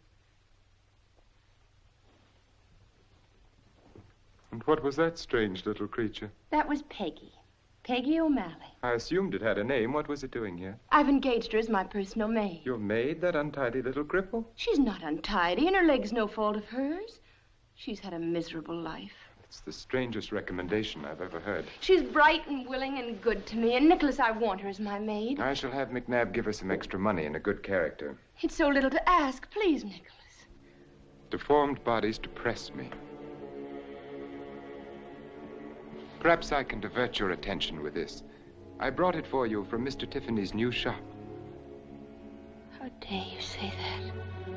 Speaker 9: And what was that strange little creature?
Speaker 2: That was Peggy. Peggy O'Malley.
Speaker 9: I assumed it had a name. What was it doing here?
Speaker 2: I've engaged her as my personal maid.
Speaker 9: Your maid, that untidy little cripple?
Speaker 2: She's not untidy, and her leg's no fault of hers. She's had a miserable life.
Speaker 9: It's the strangest recommendation I've ever heard.
Speaker 2: She's bright and willing and good to me, and Nicholas, I want her as my maid.
Speaker 9: I shall have McNabb give her some extra money and a good character.
Speaker 2: It's so little to ask. Please, Nicholas.
Speaker 9: Deformed bodies depress me. Perhaps I can divert your attention with this. I brought it for you from Mr. Tiffany's new shop.
Speaker 2: How dare you say that?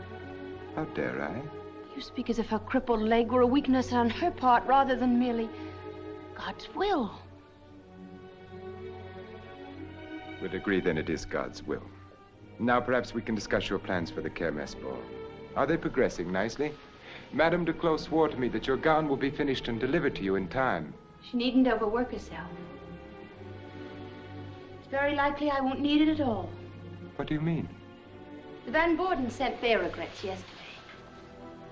Speaker 9: How dare I?
Speaker 2: You speak as if her crippled leg were a weakness on her part rather than merely God's will.
Speaker 9: We'd agree then it is God's will. Now perhaps we can discuss your plans for the Kermesse ball. Are they progressing nicely? Madame Duclos swore to me that your gown will be finished and delivered to you in time.
Speaker 2: She needn't overwork herself. It's very likely I won't need it at all.
Speaker 9: What do you mean?
Speaker 2: The Van Borden sent their regrets yesterday.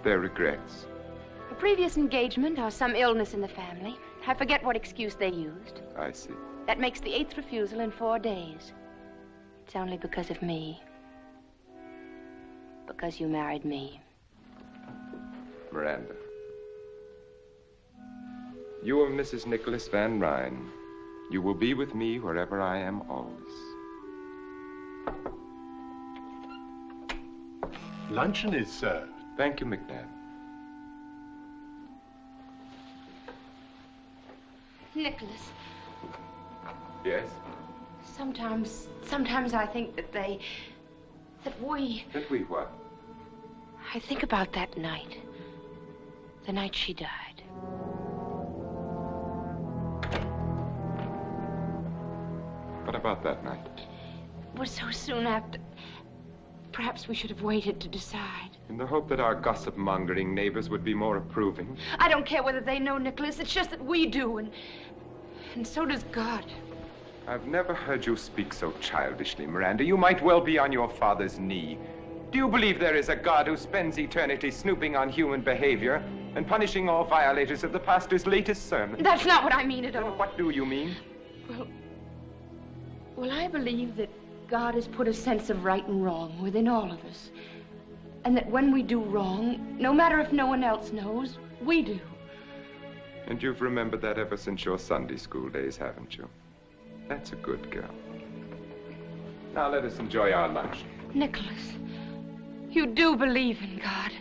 Speaker 9: Their regrets.
Speaker 2: A previous engagement or some illness in the family. I forget what excuse they used.
Speaker 9: I see.
Speaker 2: That makes the eighth refusal in four days. It's only because of me. Because you married me.
Speaker 9: Miranda. You are Mrs. Nicholas Van Ryn. You will be with me wherever I am always.
Speaker 28: Luncheon is served.
Speaker 9: Thank you, McNabb.
Speaker 2: Nicholas,
Speaker 9: Yes?
Speaker 2: sometimes, sometimes I think that they, that we,
Speaker 9: That we what?
Speaker 2: I think about that night. The night she died.
Speaker 9: What about that night?
Speaker 2: It was so soon after. Perhaps we should have waited to decide.
Speaker 9: In the hope that our gossip mongering neighbors would be more approving.
Speaker 2: I don't care whether they know, Nicholas. It's just that we do, and and so does God.
Speaker 9: I've never heard you speak so childishly, Miranda. You might well be on your father's knee. Do you believe there is a God who spends eternity snooping on human behavior and punishing all violators of the pastor's latest sermon?
Speaker 2: That's not what I mean at all.
Speaker 9: What do you mean?
Speaker 2: Well, well, I believe that God has put a sense of right and wrong within all of us. And that when we do wrong, no matter if no one else knows, we do.
Speaker 9: And you've remembered that ever since your Sunday school days, haven't you? That's a good girl. Now let us enjoy our lunch.
Speaker 2: Nicholas, you do believe in God.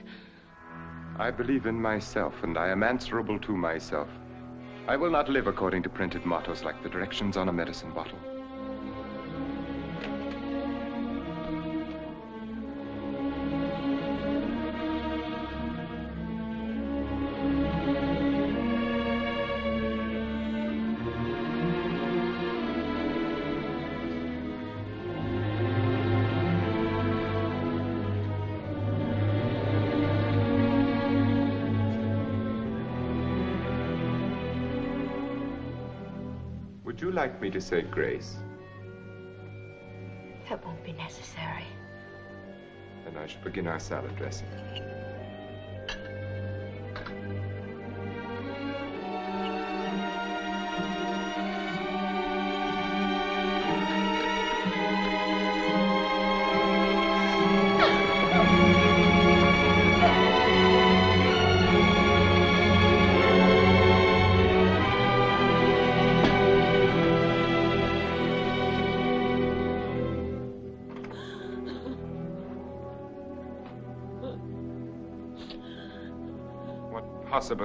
Speaker 9: I believe in myself, and I am answerable to myself. I will not live according to printed mottos like the directions on a medicine bottle. Like me to say grace?
Speaker 2: That won't be necessary.
Speaker 9: Then I shall begin our salad dressing.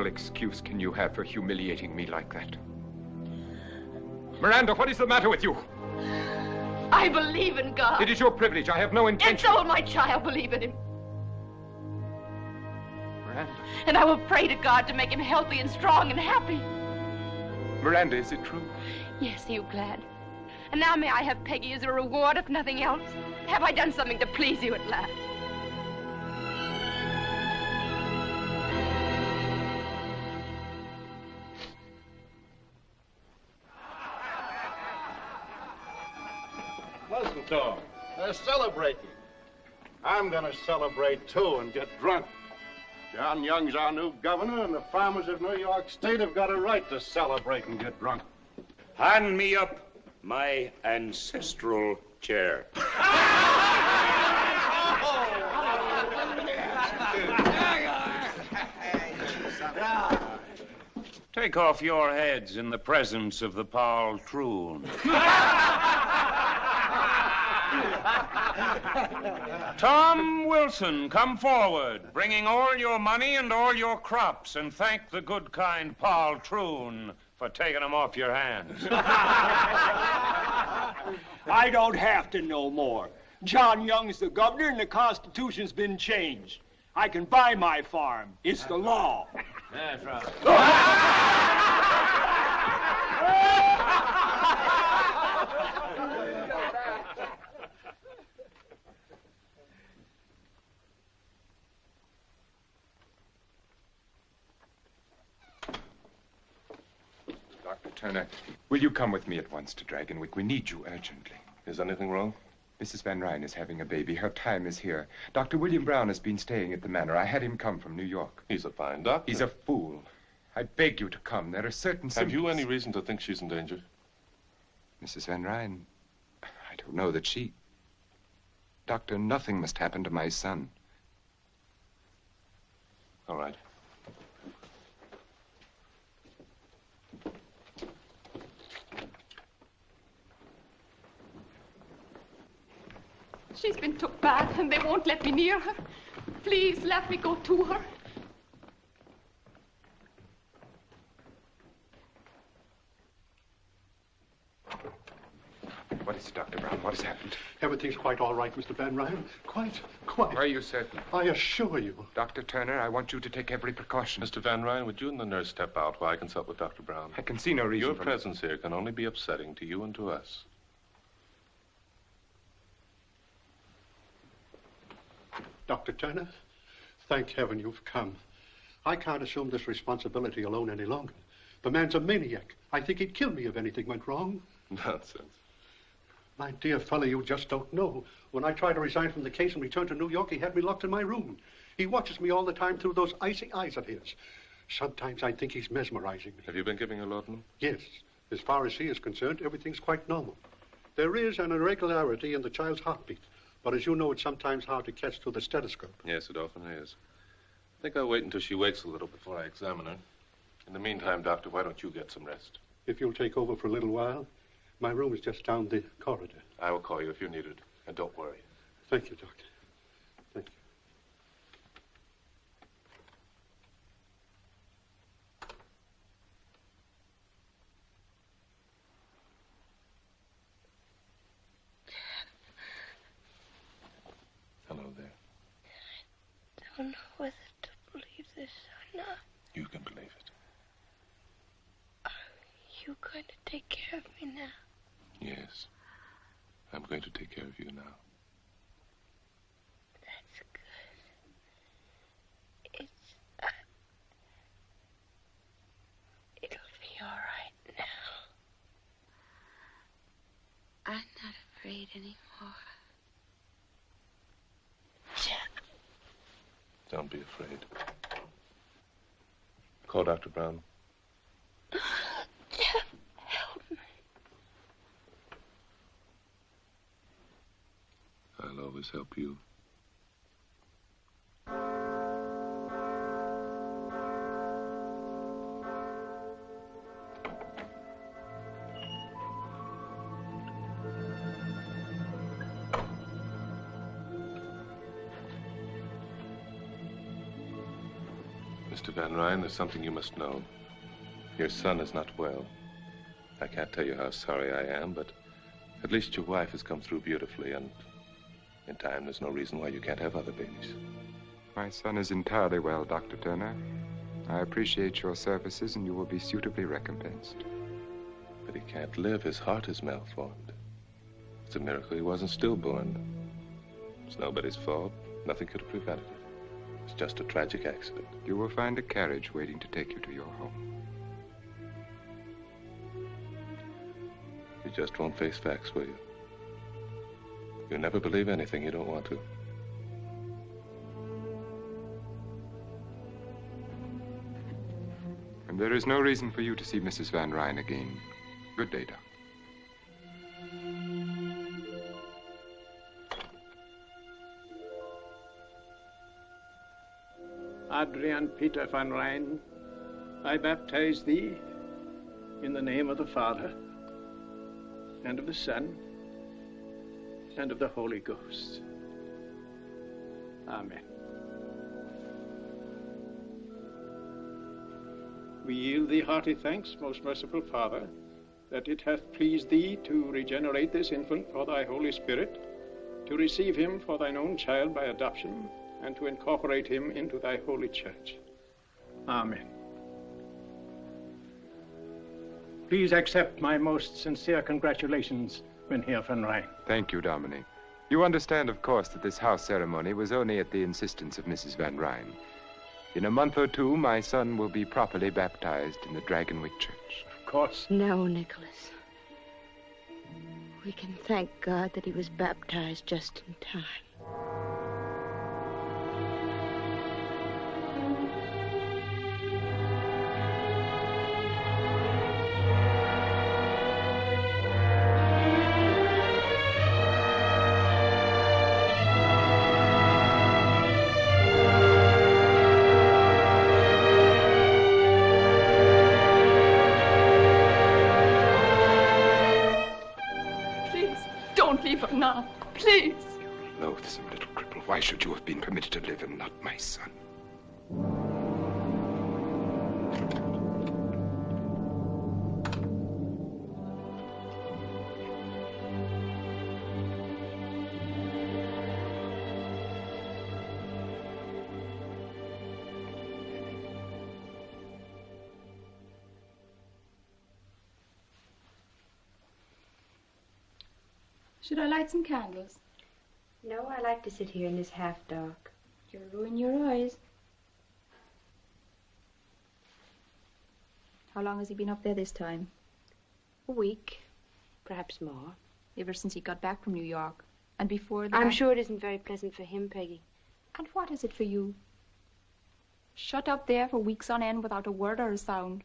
Speaker 9: Excuse can you have for humiliating me like that? Miranda, what is the matter with you?
Speaker 2: I believe in God.
Speaker 9: It is your privilege. I have no intention.
Speaker 2: And so will my child believe in him.
Speaker 9: Miranda.
Speaker 2: And I will pray to God to make him healthy and strong and happy.
Speaker 9: Miranda, is it true?
Speaker 2: Yes, are you glad? And now may I have Peggy as a reward, if nothing else? Have I done something to please you at last?
Speaker 26: Listen to 'em. They're celebrating. I'm going to celebrate too and get drunk. John Young's our new governor, and the farmers of New York State have got a right to celebrate and get drunk.
Speaker 16: Hand me up my ancestral chair. Take off your heads in the presence of the patroon. Tom Wilson, come forward, bringing all your money and all your crops, and thank the good, kind patroon for taking them off your hands.
Speaker 29: I don't have to know more. John Young's the governor, and the Constitution's been changed. I can buy my farm. It's the law.
Speaker 16: That's right.
Speaker 9: Turner, will you come with me at once to Dragonwyck? We need you urgently.
Speaker 14: Is anything wrong?
Speaker 9: Mrs. Van Ryn is having a baby. Her time is here. Dr. William Brown has been staying at the manor. I had him come from New York.
Speaker 14: He's a fine doctor.
Speaker 9: He's a fool. I beg you to come. There are certain
Speaker 14: Have you any reason to think she's in danger?
Speaker 9: Mrs. Van Ryn, I don't know that she. Doctor, nothing must happen to my son.
Speaker 14: All right.
Speaker 18: She's been took bad, and they won't let me near her. Please let me go to her.
Speaker 9: What is it, Dr. Brown? What has happened?
Speaker 26: Everything's quite all right, Mr. Van Ryn. Quite, quite.
Speaker 9: Are you certain?
Speaker 26: I assure you.
Speaker 9: Dr. Turner, I want you to take every precaution.
Speaker 14: Mr. Van Ryn, would you and the nurse step out while I consult with Dr. Brown?
Speaker 9: I can see no reason
Speaker 14: Your
Speaker 9: for-
Speaker 14: presence here can only be upsetting to you and to us.
Speaker 26: Dr. Turner, thank heaven you've come. I can't assume this responsibility alone any longer. The man's a maniac. I think he'd kill me if anything went wrong.
Speaker 14: Nonsense.
Speaker 26: My dear fellow, you just don't know. When I tried to resign from the case and return to New York, he had me locked in my room. He watches me all the time through those icy eyes of his. Sometimes I think he's mesmerizing me.
Speaker 14: Have you been giving her laudanum?
Speaker 26: Yes, as far as he is concerned, everything's quite normal. There is an irregularity in the child's heartbeat, but as you know, it's sometimes hard to catch through the stethoscope.
Speaker 14: Yes, it often is. I think I'll wait until she wakes a little before I examine her. In the meantime, Doctor, why don't you get some rest?
Speaker 26: If you'll take over for a little while, my room is just down the corridor.
Speaker 14: I will call you if you're needed. And don't worry.
Speaker 26: Thank you, Doctor.
Speaker 30: Don't know whether to believe this or not.
Speaker 14: You can believe it.
Speaker 30: Are you going to take care of me now?
Speaker 14: Yes. I'm going to take care of you now.
Speaker 30: That's good. It's. Uh, it'll be all right now.
Speaker 2: afraid anymore.
Speaker 14: Don't be afraid. Call Dr. Brown.
Speaker 13: Jeff, help me.
Speaker 14: I'll always help you. There's something you must know. Your son is not well. I can't tell you how sorry I am, but at least your wife has come through beautifully, and in time, there's no reason why you can't have other babies.
Speaker 9: My son is entirely well, Dr. Turner. I appreciate your services, and you will be suitably recompensed.
Speaker 14: But he can't live. His heart is malformed. It's a miracle he wasn't stillborn. It's nobody's fault. Nothing could have prevented it. Just a tragic accident.
Speaker 9: You will find a carriage waiting to take you to your home.
Speaker 14: You just won't face facts, will you? You never believe anything you don't want to.
Speaker 9: And there is no reason for you to see Mrs. Van Ryn again. Good day, Doc.
Speaker 31: Adrian Peter van Ryn, I baptize thee in the name of the Father, and of the Son, and of the Holy Ghost. Amen. We yield thee hearty thanks, most merciful Father, that it hath pleased thee to regenerate this infant for thy Holy Spirit, to receive him for thine own child by adoption, and to incorporate him into thy holy church. Amen. Please accept my most sincere congratulations, Mynheer van Ryn.
Speaker 9: Thank you, Dominie. You understand, of course, that this house ceremony was only at the insistence of Mrs. Van Ryn. In a month or two, my son will be properly baptized in the Dragonwyck Church.
Speaker 31: Of course.
Speaker 4: No, Nicholas. We can thank God that he was baptized just in time.
Speaker 9: Should you have been permitted to live and not my son?
Speaker 18: Should I light some candles?
Speaker 4: No, I like to sit here in this half dark.
Speaker 18: You'll ruin your eyes. How long has he been up there this time?
Speaker 4: A week, perhaps more.
Speaker 18: Ever since he got back from New York. And before that.
Speaker 4: I'm sure it isn't very pleasant for him, Peggy.
Speaker 18: And what is it for you? Shut up there for weeks on end without a word or a sound.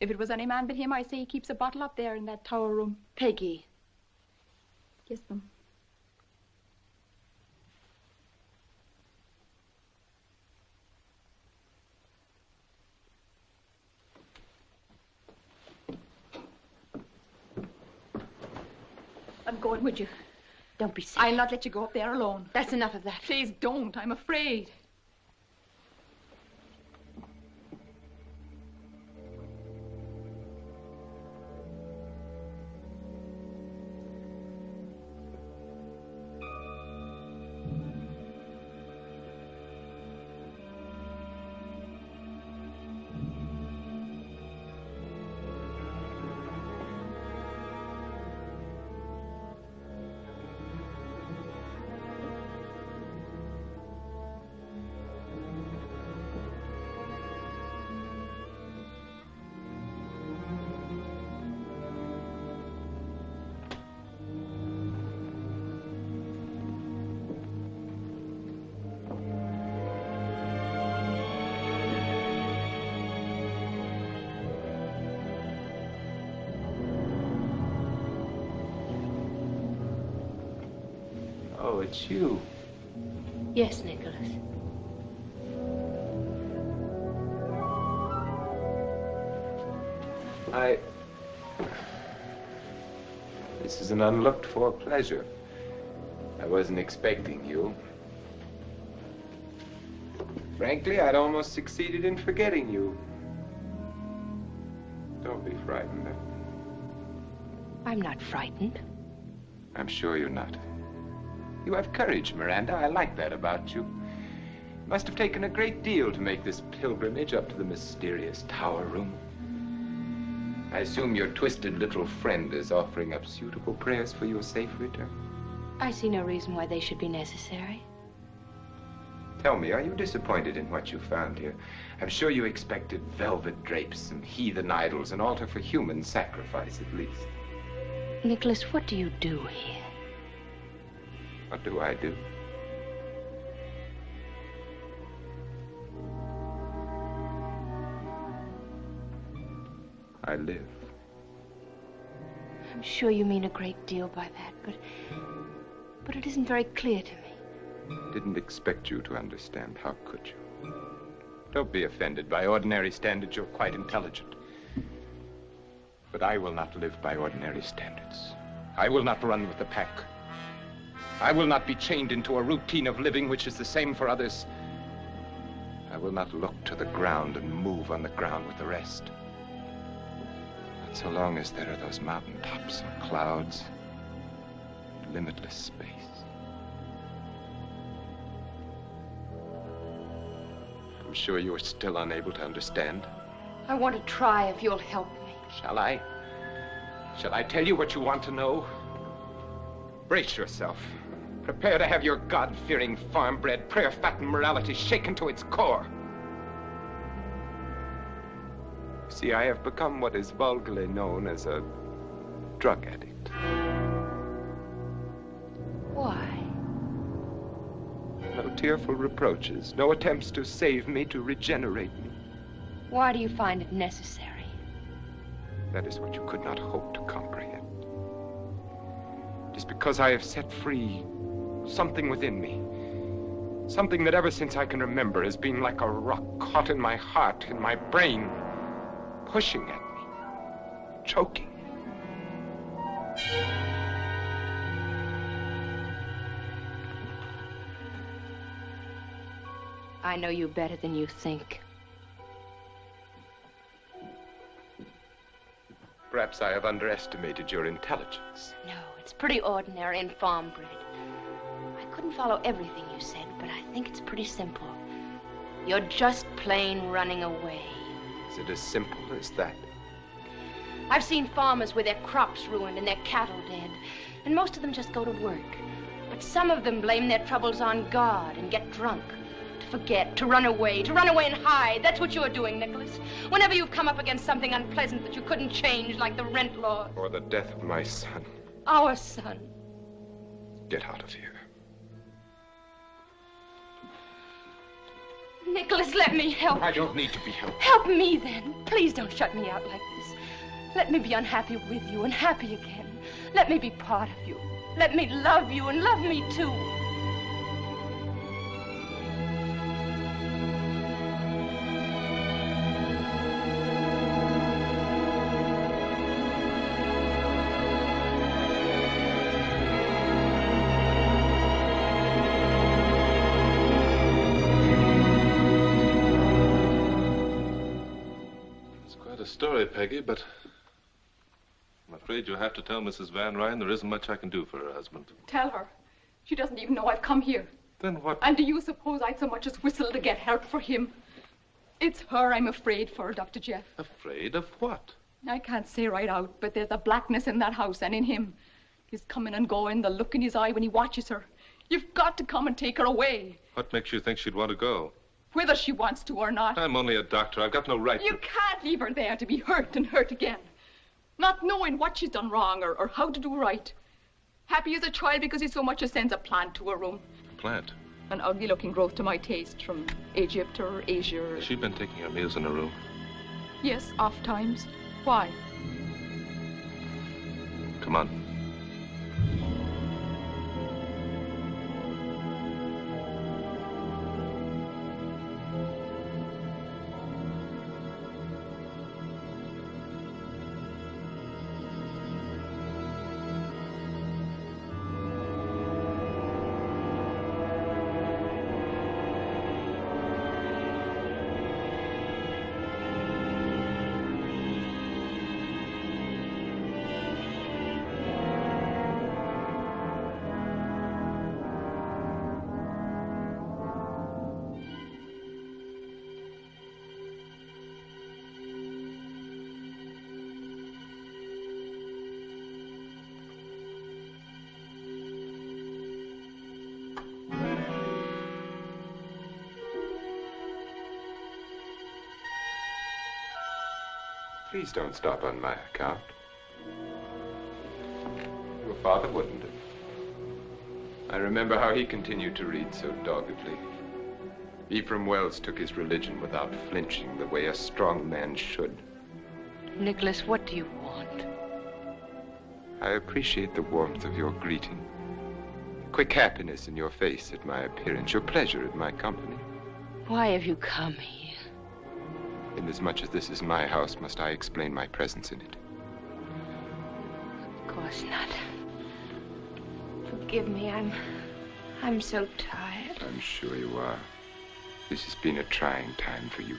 Speaker 18: If it was any man but him, I say he keeps a bottle up there in that tower room.
Speaker 4: Peggy.
Speaker 18: Yes, them. With you.
Speaker 4: Don't be silly.
Speaker 18: I'll not let you go up there alone.
Speaker 4: That's enough of that.
Speaker 18: Please don't. I'm afraid.
Speaker 9: It's you.
Speaker 2: Yes, Nicholas.
Speaker 9: I. This is an unlooked for pleasure. I wasn't expecting you. Frankly, I'd almost succeeded in forgetting you. Don't be frightened.
Speaker 2: I'm not frightened.
Speaker 9: I'm sure you're not. You have courage, Miranda. I like that about you. It must have taken a great deal to make this pilgrimage up to the mysterious tower room. I assume your twisted little friend is offering up suitable prayers for your safe return.
Speaker 2: I see no reason why they should be necessary.
Speaker 9: Tell me, are you disappointed in what you found here? I'm sure you expected velvet drapes and heathen idols, an altar for human sacrifice at least.
Speaker 2: Nicholas, what do you do here?
Speaker 9: What do I do? I live.
Speaker 2: I'm sure you mean a great deal by that, but. but it isn't very clear to me.
Speaker 9: Didn't expect you to understand. How could you? Don't be offended. By ordinary standards, you're quite intelligent. But I will not live by ordinary standards. I will not run with the pack. I will not be chained into a routine of living which is the same for others. I will not look to the ground and move on the ground with the rest. Not so long as there are those mountain tops and clouds, limitless space. I'm sure you are still unable to understand.
Speaker 2: I want to try if you'll help me.
Speaker 9: Shall I? Shall I tell you what you want to know? Brace yourself. Prepare to have your God-fearing, farm-bred, prayer-fattened morality shaken to its core. See, I have become what is vulgarly known as a drug addict.
Speaker 2: Why?
Speaker 9: No tearful reproaches, no attempts to save me, to regenerate me.
Speaker 2: Why do you find it necessary?
Speaker 9: That is what you could not hope to comprehend. It is because I have set free something within me. Something that ever since I can remember has been like a rock caught in my heart, in my brain, pushing at me, choking.
Speaker 2: I know you better than you think.
Speaker 9: Perhaps I have underestimated your intelligence.
Speaker 2: No, it's pretty ordinary and farm bred. I couldn't follow everything you said, but I think it's pretty simple. You're just plain running away.
Speaker 9: Is it as simple as that?
Speaker 2: I've seen farmers with their crops ruined and their cattle dead, and most of them just go to work. But some of them blame their troubles on God and get drunk. To forget, to run away, to run away and hide. That's what you're doing, Nicholas. Whenever you've come up against something unpleasant that you couldn't change, like the rent law.
Speaker 9: Or the death of my son.
Speaker 2: Our son.
Speaker 9: Get out of here.
Speaker 2: Nicholas, let me help.
Speaker 9: I don't need to be helped.
Speaker 2: Help me then. Please don't shut me out like this. Let me be unhappy with you and happy again. Let me be part of you. Let me love you and love me too.
Speaker 14: But I'm afraid you'll have to tell Mrs. Van Ryn there isn't much I can do for her husband.
Speaker 18: Tell her. She doesn't even know I've come here.
Speaker 14: Then what?
Speaker 18: And do you suppose I'd so much as whistle to get help for him? It's her I'm afraid for, Dr. Jeff.
Speaker 14: Afraid of what?
Speaker 18: I can't say right out, but there's a blackness in that house and in him. He's coming and going, the look in his eye when he watches her. You've got to come and take her away,
Speaker 14: What makes you think she'd want to go?
Speaker 18: Whether she wants to or not.
Speaker 14: I'm only a doctor. I've got no right
Speaker 18: You
Speaker 14: to...
Speaker 18: can't leave her there to be hurt and hurt again. Not knowing what she's done wrong or, or how to do right. Happy as a child because he so much as sends a plant to her room.
Speaker 14: A plant.
Speaker 18: An ugly looking growth to my taste from Egypt or Asia. Or...
Speaker 14: Has she been taking her meals in her room?
Speaker 18: Yes, oft times. Why?
Speaker 14: Come on.
Speaker 9: Please don't stop on my account. Your father wouldn't have. I remember how he continued to read so doggedly. Ephraim Wells took his religion without flinching, the way a strong man should.
Speaker 2: Nicholas, what do you want?
Speaker 9: I appreciate the warmth of your greeting, the quick happiness in your face at my appearance, your pleasure at my company.
Speaker 2: Why have you come here?
Speaker 9: As much as this is my house, must I explain my presence in it?
Speaker 2: Of course not. Forgive me, I'm. I'm so tired.
Speaker 9: I'm sure you are. This has been a trying time for you.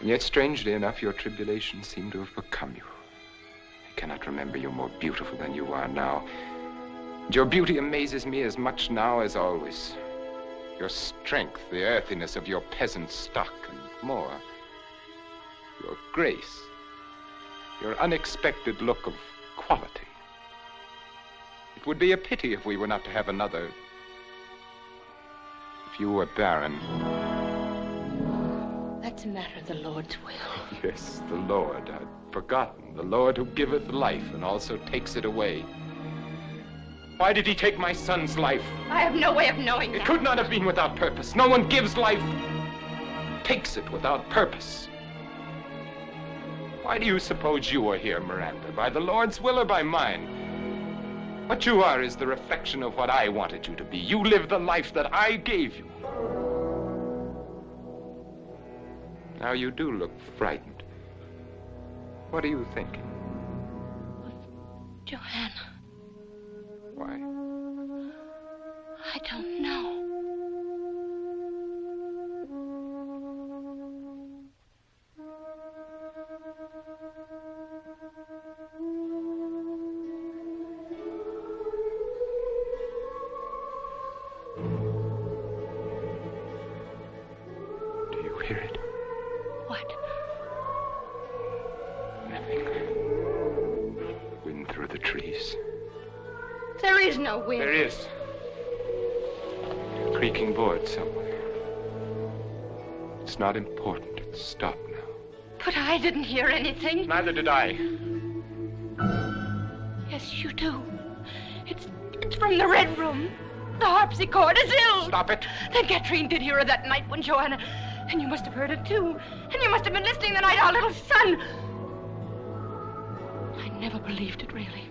Speaker 9: And yet, strangely enough, your tribulations seem to have become you. I cannot remember you more beautiful than you are now. And your beauty amazes me as much now as always. Your strength, the earthiness of your peasant stock, and more. Your grace, your unexpected look of quality. It would be a pity if we were not to have another. If you were barren.
Speaker 2: That's a matter of the Lord's will.
Speaker 9: Yes, the Lord. I'd forgotten. The Lord who giveth life and also takes it away. Why did he take my son's life?
Speaker 2: I have no way of knowing
Speaker 9: It
Speaker 2: that.
Speaker 9: could not have been without purpose. No one gives life, takes it without purpose. Why do you suppose you are here, Miranda? By the Lord's will or by mine? What you are is the reflection of what I wanted you to be. You live the life that I gave you. Now you do look frightened. What are you thinking?
Speaker 2: Johanna,
Speaker 9: Why?
Speaker 2: I don't know.
Speaker 9: Neither did I.
Speaker 2: Yes, you do. It's it's from the red room. The harpsichord is ill.
Speaker 9: Stop it.
Speaker 2: Then Katrine did hear her that night when Johanna. And you must have heard it too. And you must have been listening the night our little son. I never believed it really.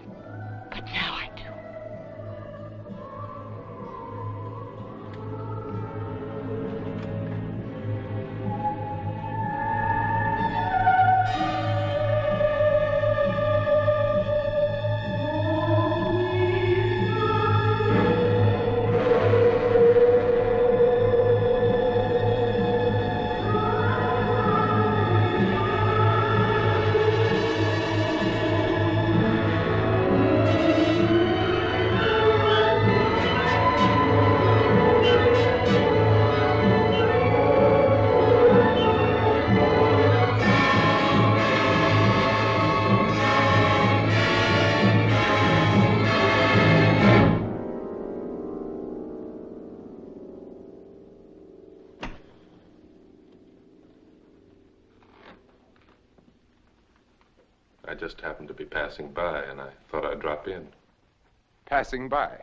Speaker 14: Passing by.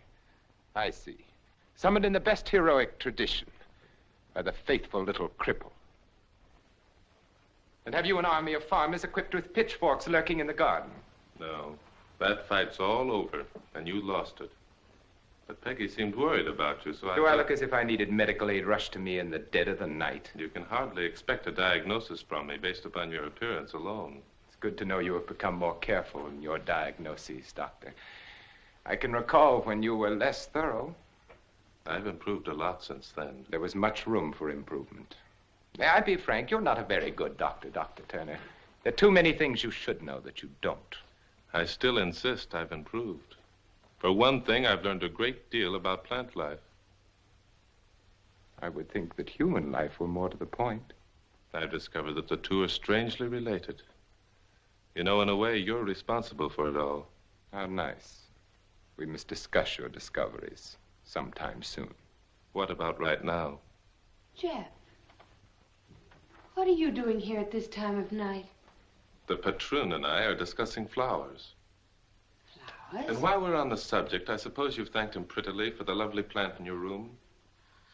Speaker 14: I
Speaker 9: see. Summoned in the best heroic tradition by the faithful little cripple. And have you an army of farmers equipped with pitchforks lurking in the garden?
Speaker 14: No, that fight's all over, and you lost it. But Peggy seemed worried about you, so I.
Speaker 9: Do I look as if I needed medical aid rushed to me in the dead of the night?
Speaker 14: You can hardly expect a diagnosis from me based upon your appearance alone.
Speaker 9: It's good to know you have become more careful in your diagnoses, Doctor. I can recall when you were less thorough.
Speaker 14: I've improved a lot since then.
Speaker 9: There was much room for improvement. May I be frank? You're not a very good doctor, Dr. Turner. There are too many things you should know that you don't.
Speaker 14: I still insist I've improved. For one thing, I've learned a great deal about plant life.
Speaker 9: I would think that human life were more to the point.
Speaker 14: I've discovered that the two are strangely related. You know, in a way, you're responsible for it all.
Speaker 9: How nice. We must discuss your discoveries sometime soon.
Speaker 14: What about right now?
Speaker 2: Jeff, what are you doing here at this time of night?
Speaker 14: The patroon and I are discussing flowers.
Speaker 2: Flowers?
Speaker 14: And while we're on the subject, I suppose you've thanked him prettily for the lovely plant in your room?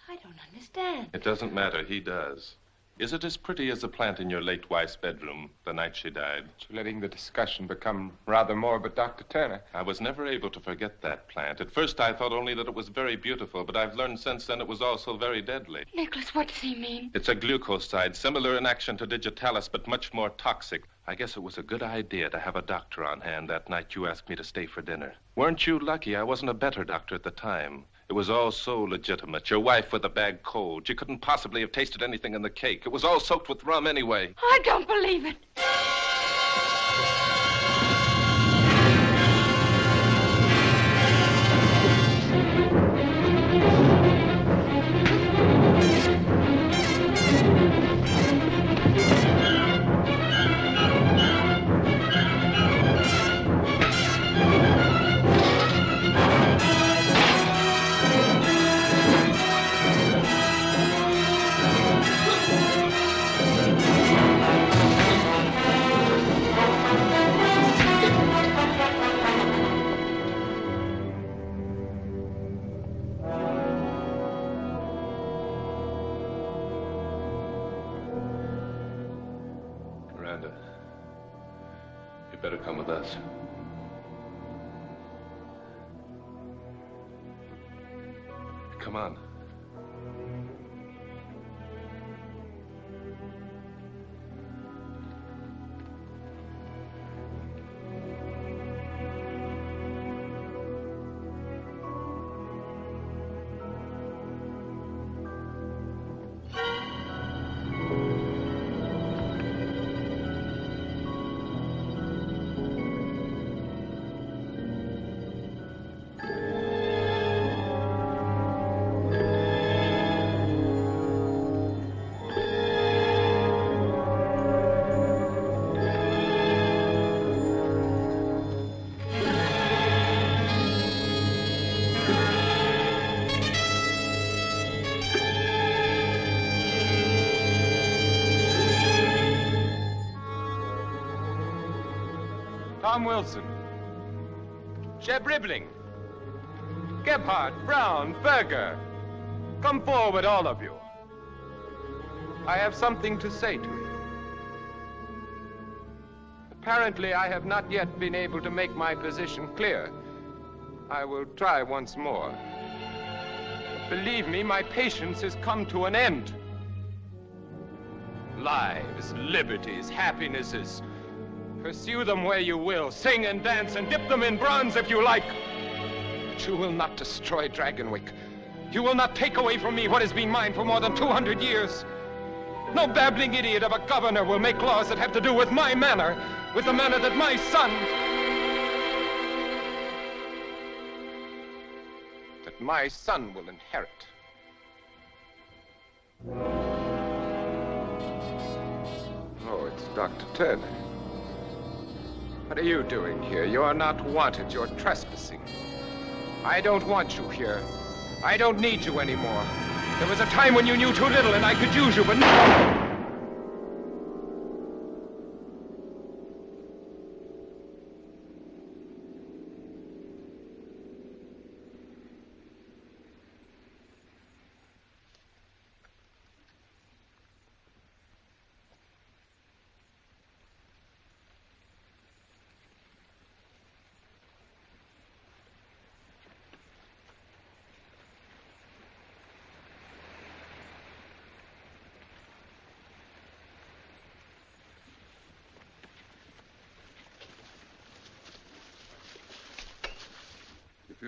Speaker 2: I don't understand.
Speaker 14: It doesn't matter. He does. Is it as pretty as the plant in your late wife's bedroom the night she died?
Speaker 9: You're letting the discussion become rather morbid, Dr. Turner.
Speaker 14: I was never able to forget that plant. At first, I thought only that it was very beautiful, but I've learned since then it was also very deadly.
Speaker 2: Nicholas, what does he mean?
Speaker 14: It's a glucoside, similar in action to digitalis, but much more toxic. I guess it was a good idea to have a doctor on hand that night you asked me to stay for dinner. Weren't you lucky I wasn't a better doctor at the time? It was all so legitimate. Your wife with a bad cold. You couldn't possibly have tasted anything in the cake. It was all soaked with rum anyway.
Speaker 2: I don't believe it.
Speaker 9: Wilson. Jeb Ribbling. Gebhardt, Brown, Berger. Come forward, all of you. I have something to say to you. Apparently, I have not yet been able to make my position clear. I will try once more. Believe me, my patience has come to an end. Lives, liberties, happinesses. Pursue them where you will. Sing and dance and dip them in bronze if you like. But you will not destroy Dragonwyck. You will not take away from me what has been mine for more than 200 years. No babbling idiot of a governor will make laws that have to do with my manor, with the manor that my son. that my son will inherit. Oh, it's Dr. Turner. What are you doing here? You're not wanted. You're trespassing. I don't want you here. I don't need you anymore. There was a time when you knew too little and I could use you, but now.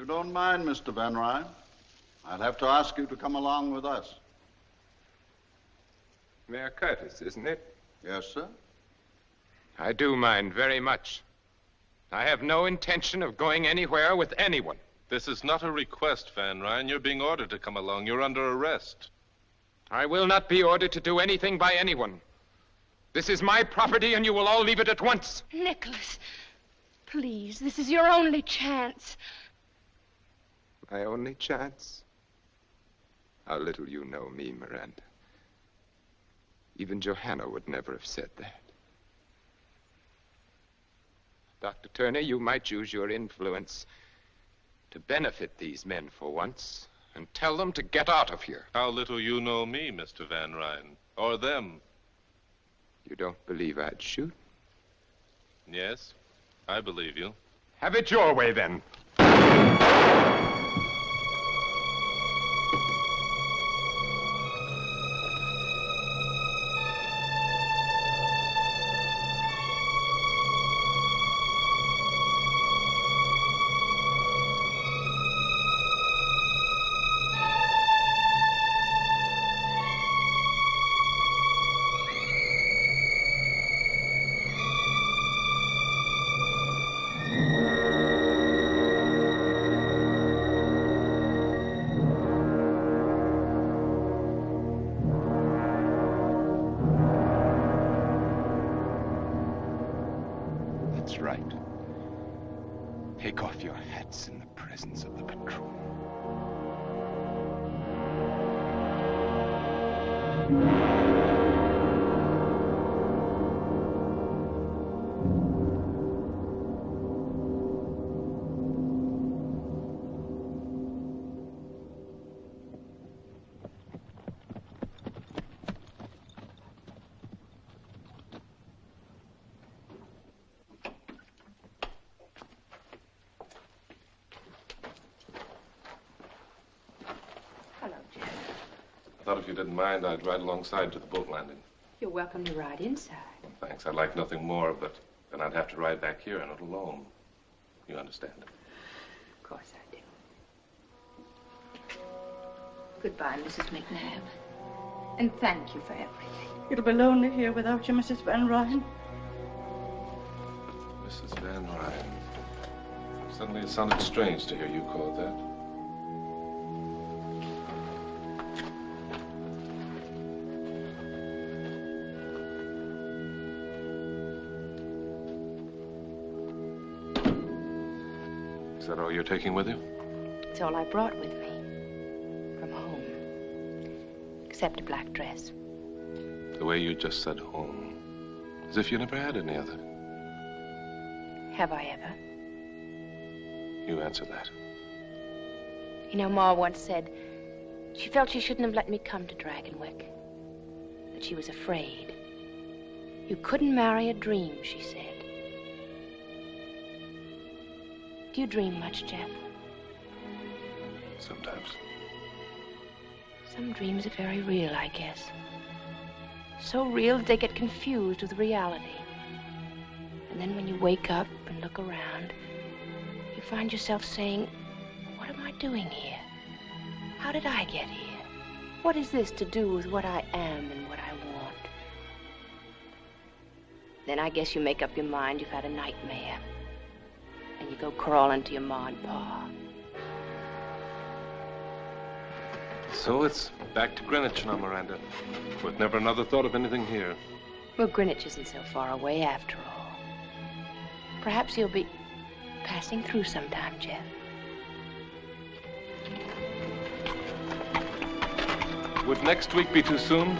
Speaker 26: Don't mind, Mr. Van Ryn, I'd have to ask you to come along with us.
Speaker 9: Mayor Curtis, isn't it?
Speaker 26: Yes, sir.
Speaker 9: I do mind very much. I have no intention of going anywhere with anyone.
Speaker 14: This is not a request, Van Ryn. You're being ordered to come along. You're under arrest.
Speaker 9: I will not be ordered to do anything by anyone. This is my property, and you will all leave it at once.
Speaker 2: Nicholas, please, this is your only chance.
Speaker 9: My only chance? How little you know me, Miranda. Even Johanna would never have said that. Dr. Turner, you might use your influence to benefit these men for once and tell them to get out of here.
Speaker 14: How little you know me, Mr. Van Ryn. Or them.
Speaker 9: You don't believe I'd shoot?
Speaker 14: Yes, I believe you.
Speaker 9: Have it your way, then.
Speaker 14: Thought if you didn't mind, I'd ride alongside to the boat landing.
Speaker 2: You're welcome to ride inside.
Speaker 14: Thanks. I'd like nothing more, but then I'd have to ride back here and it alone. You understand?
Speaker 2: Of course I do. Goodbye, Mrs. McNabb. And thank you for everything.
Speaker 27: It'll be lonely here without you, Mrs. Van Ryn.
Speaker 14: Mrs. Van Ryn. Suddenly it sounded strange to hear you called that. Is that all you're taking with you?
Speaker 2: It's all I brought with me. From home. Except a black dress.
Speaker 14: The way you just said home. As if you never had any other.
Speaker 2: Have I ever?
Speaker 14: You answer that.
Speaker 2: You know, Ma once said she felt she shouldn't have let me come to Dragonwyck. That she was afraid. You couldn't marry a dream, she said. Do you dream much, Jeff?
Speaker 14: Sometimes.
Speaker 2: Some dreams are very real, I guess. So real that they get confused with reality. And then when you wake up and look around, you find yourself saying, What am I doing here? How did I get here? What is this to do with what I am and what I want? Then I guess you make up your mind you've had a nightmare. Go crawling to your ma and pa.
Speaker 14: So it's back to Greenwich now, Miranda. With never another thought of anything here.
Speaker 2: Well, Greenwich isn't so far away after all. Perhaps you'll be passing through sometime, Jeff.
Speaker 14: Would next week be too soon?